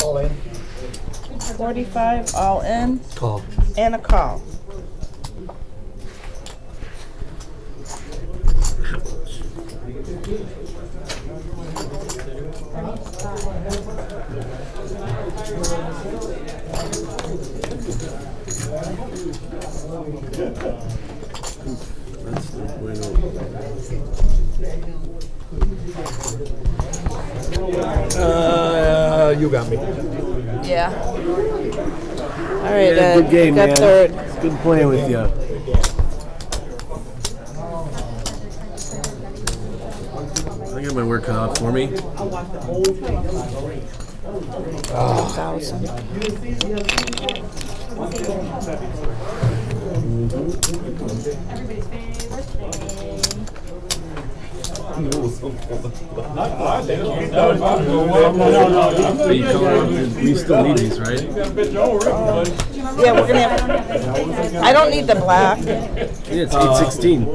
All in. 45 all in Call. and a call. That's the bueno. Uh, you got me. Yeah. All right, Yeah, uh, good game, got man. third. It's good playing with you. I got my work cut out for me. Thousand. Everybody's favorite thing. We, we still need these, right? Yeah, we're gonna have. I don't need the black. Yeah, it's eight sixteen.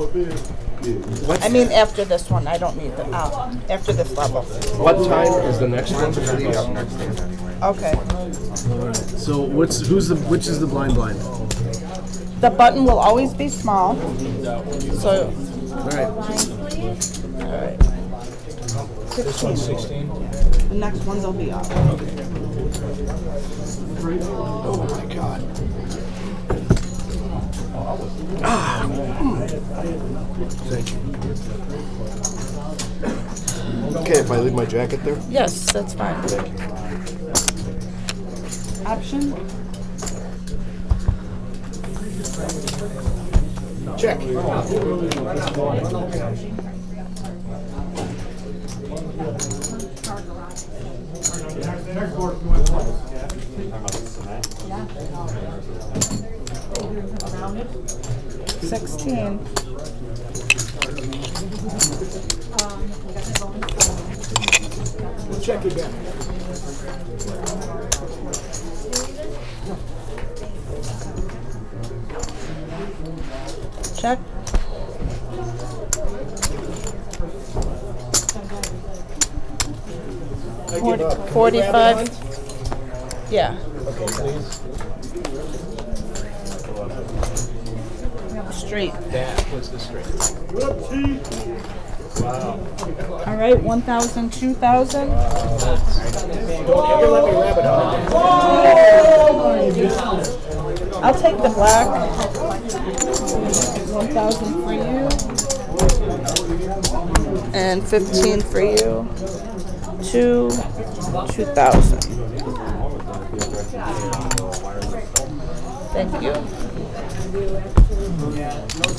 I mean, after this one, I don't need the. Uh, after this level. What time is the next one? Okay. So what's who's the which is the blind blind? The button will always be small. So. All right. All right. This one's sixteen. The next ones will be off. Oh my god. Thank you. Okay, if I leave my jacket there? Yes, that's fine. Thank you. Option? Check. Yeah. 16. We'll check again. Check. Forty-five. Yeah. Okay, please. Straight. That was the straight. Wow. All right, one thousand, two thousand. Don't ever let me. I'll take the black. One thousand for you. And fifteen for you. Two, two thousand. Thank you.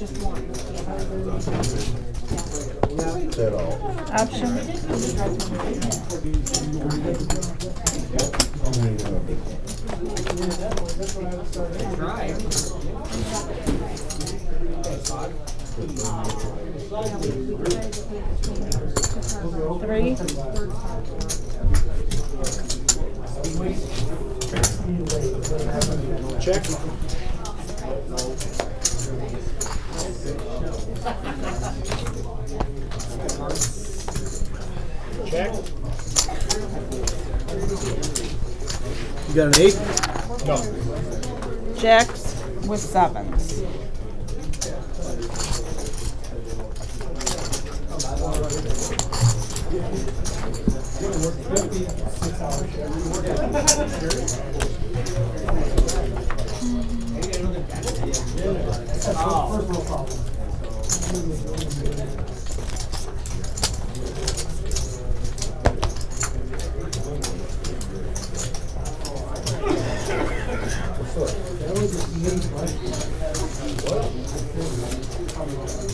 just one. Is that all? Option? Three. Check. Check. You got an eight? No. Jacks with sevens. Five.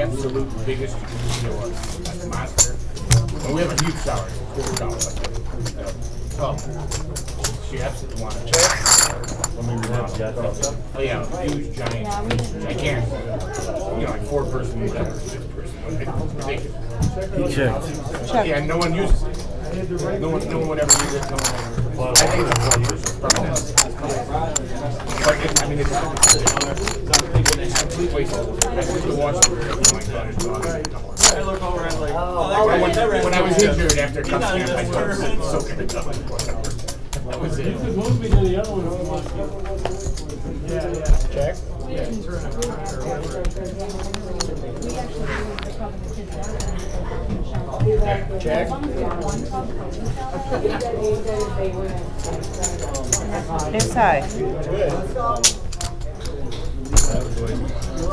Absolute biggest you know, like monster. And we have a huge shower, bigger shower like that. Oh, she absolutely wanted it. Let me remember. Oh yeah, huge, giant, I can't. You know, like four person, whatever, six person, ridiculous. He checked. Check. Yeah, no one uses it. No one, no one would ever use it. No one. I think it's a four years. probably not. But it, I mean, it's, it's, it's a complete waste. of- I. I look over and like, oh, When, when I was injured after I started soaking it up. That was it. me to the other one you want. Check. Check. This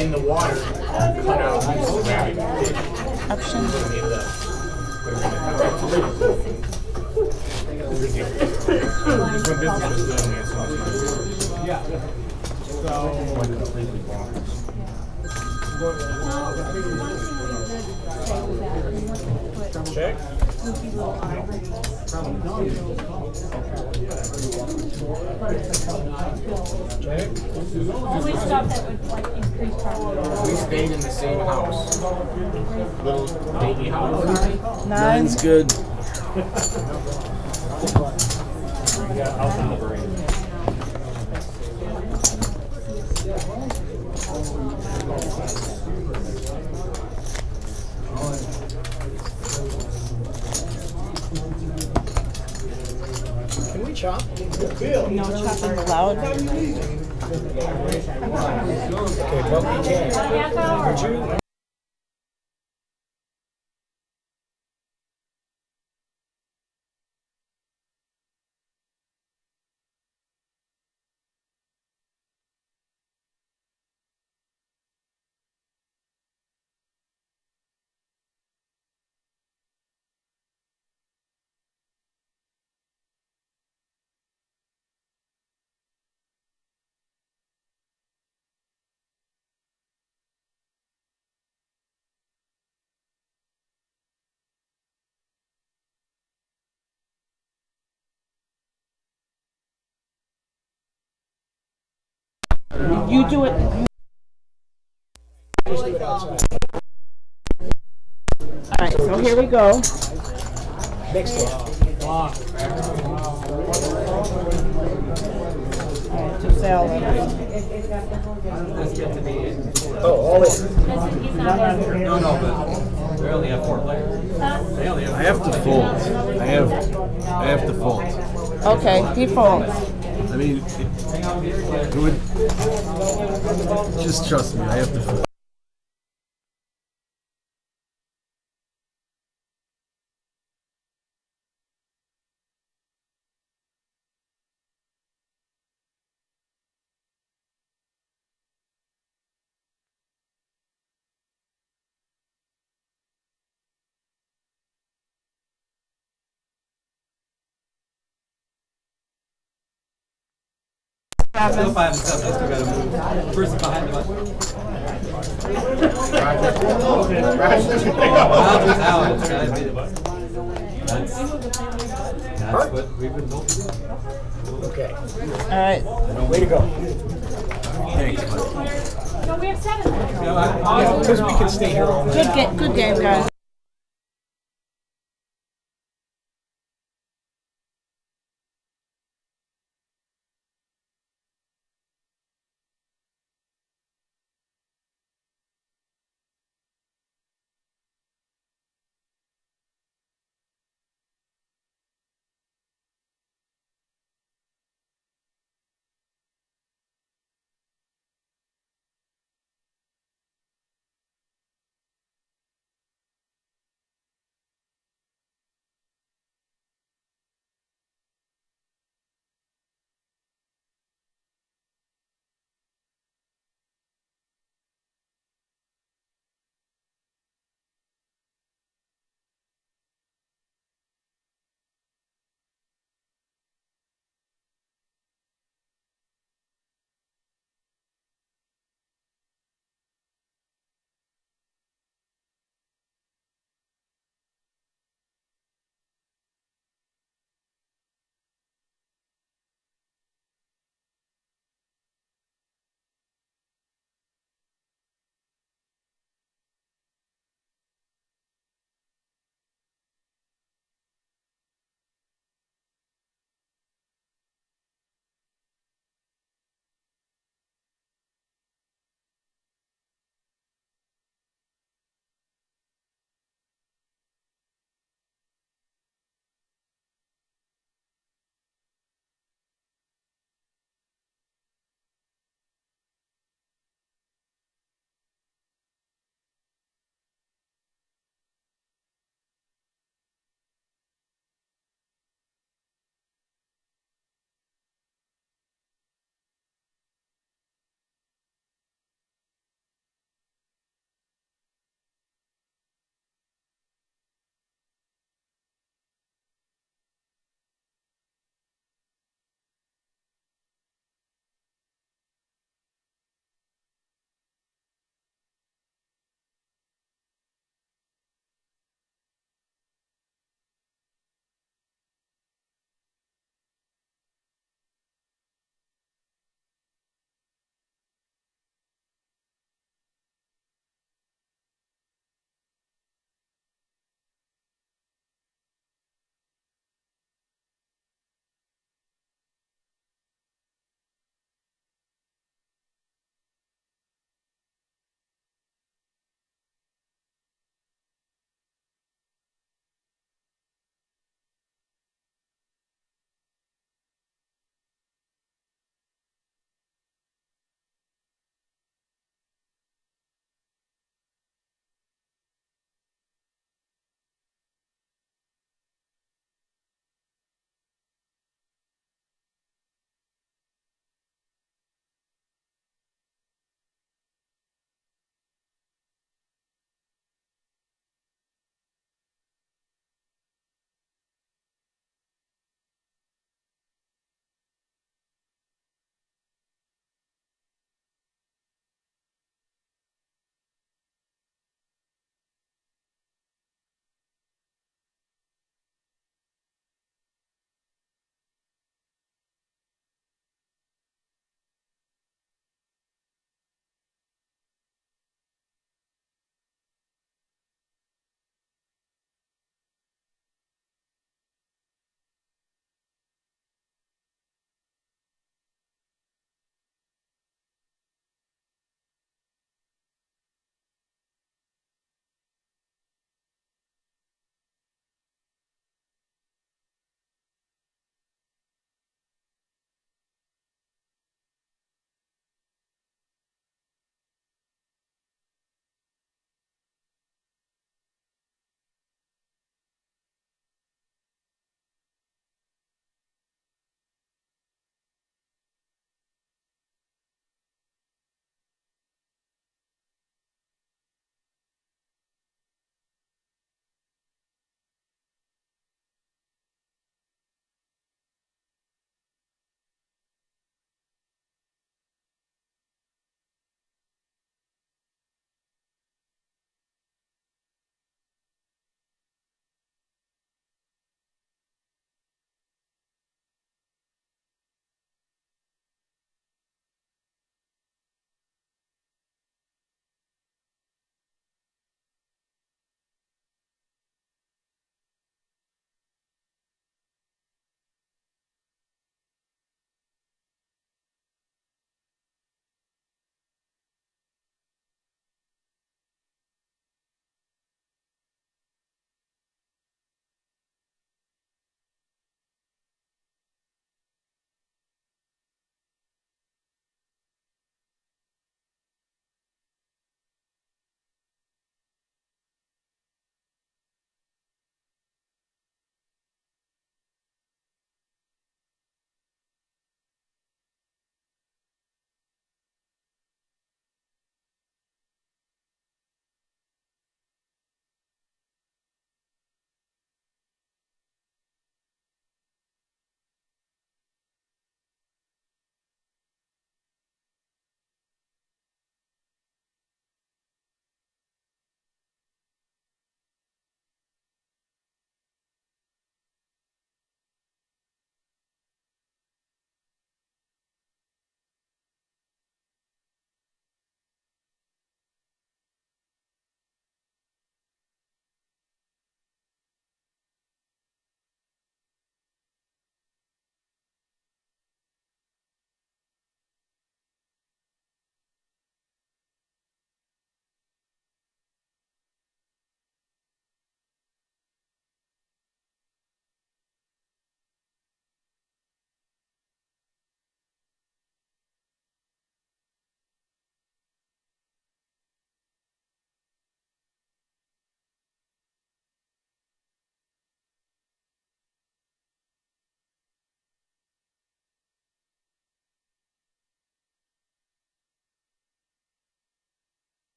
in the water, you cut out these ceramic fish. Option. Put 'em the- put 'em in the tub. It's ridiculous. This one business is doing it, so it's not- Yeah. Like Check. Check. Only stuff that would like increase. We stayed in the same house. Little baby house. Nine's good. Can we chop? No chopping allowed. Okay, but we can. Would you? You do it. Alright, so here we go. Next one. Alright, two salads. Oh, all in. No, no, but they only have four players. They only have. I have to fold. I have, I have to fold. Okay, default. I mean, it, would, just trust me, I have to Still five and seven. I still gotta move. Person behind the button. Roger's out. It's gotta be the- That's, that's what we've been told to do. Okay. Alright. Way to go. Thanks. No, we have seven. Yeah, because we can stay here all night. Good ga- good game, guys.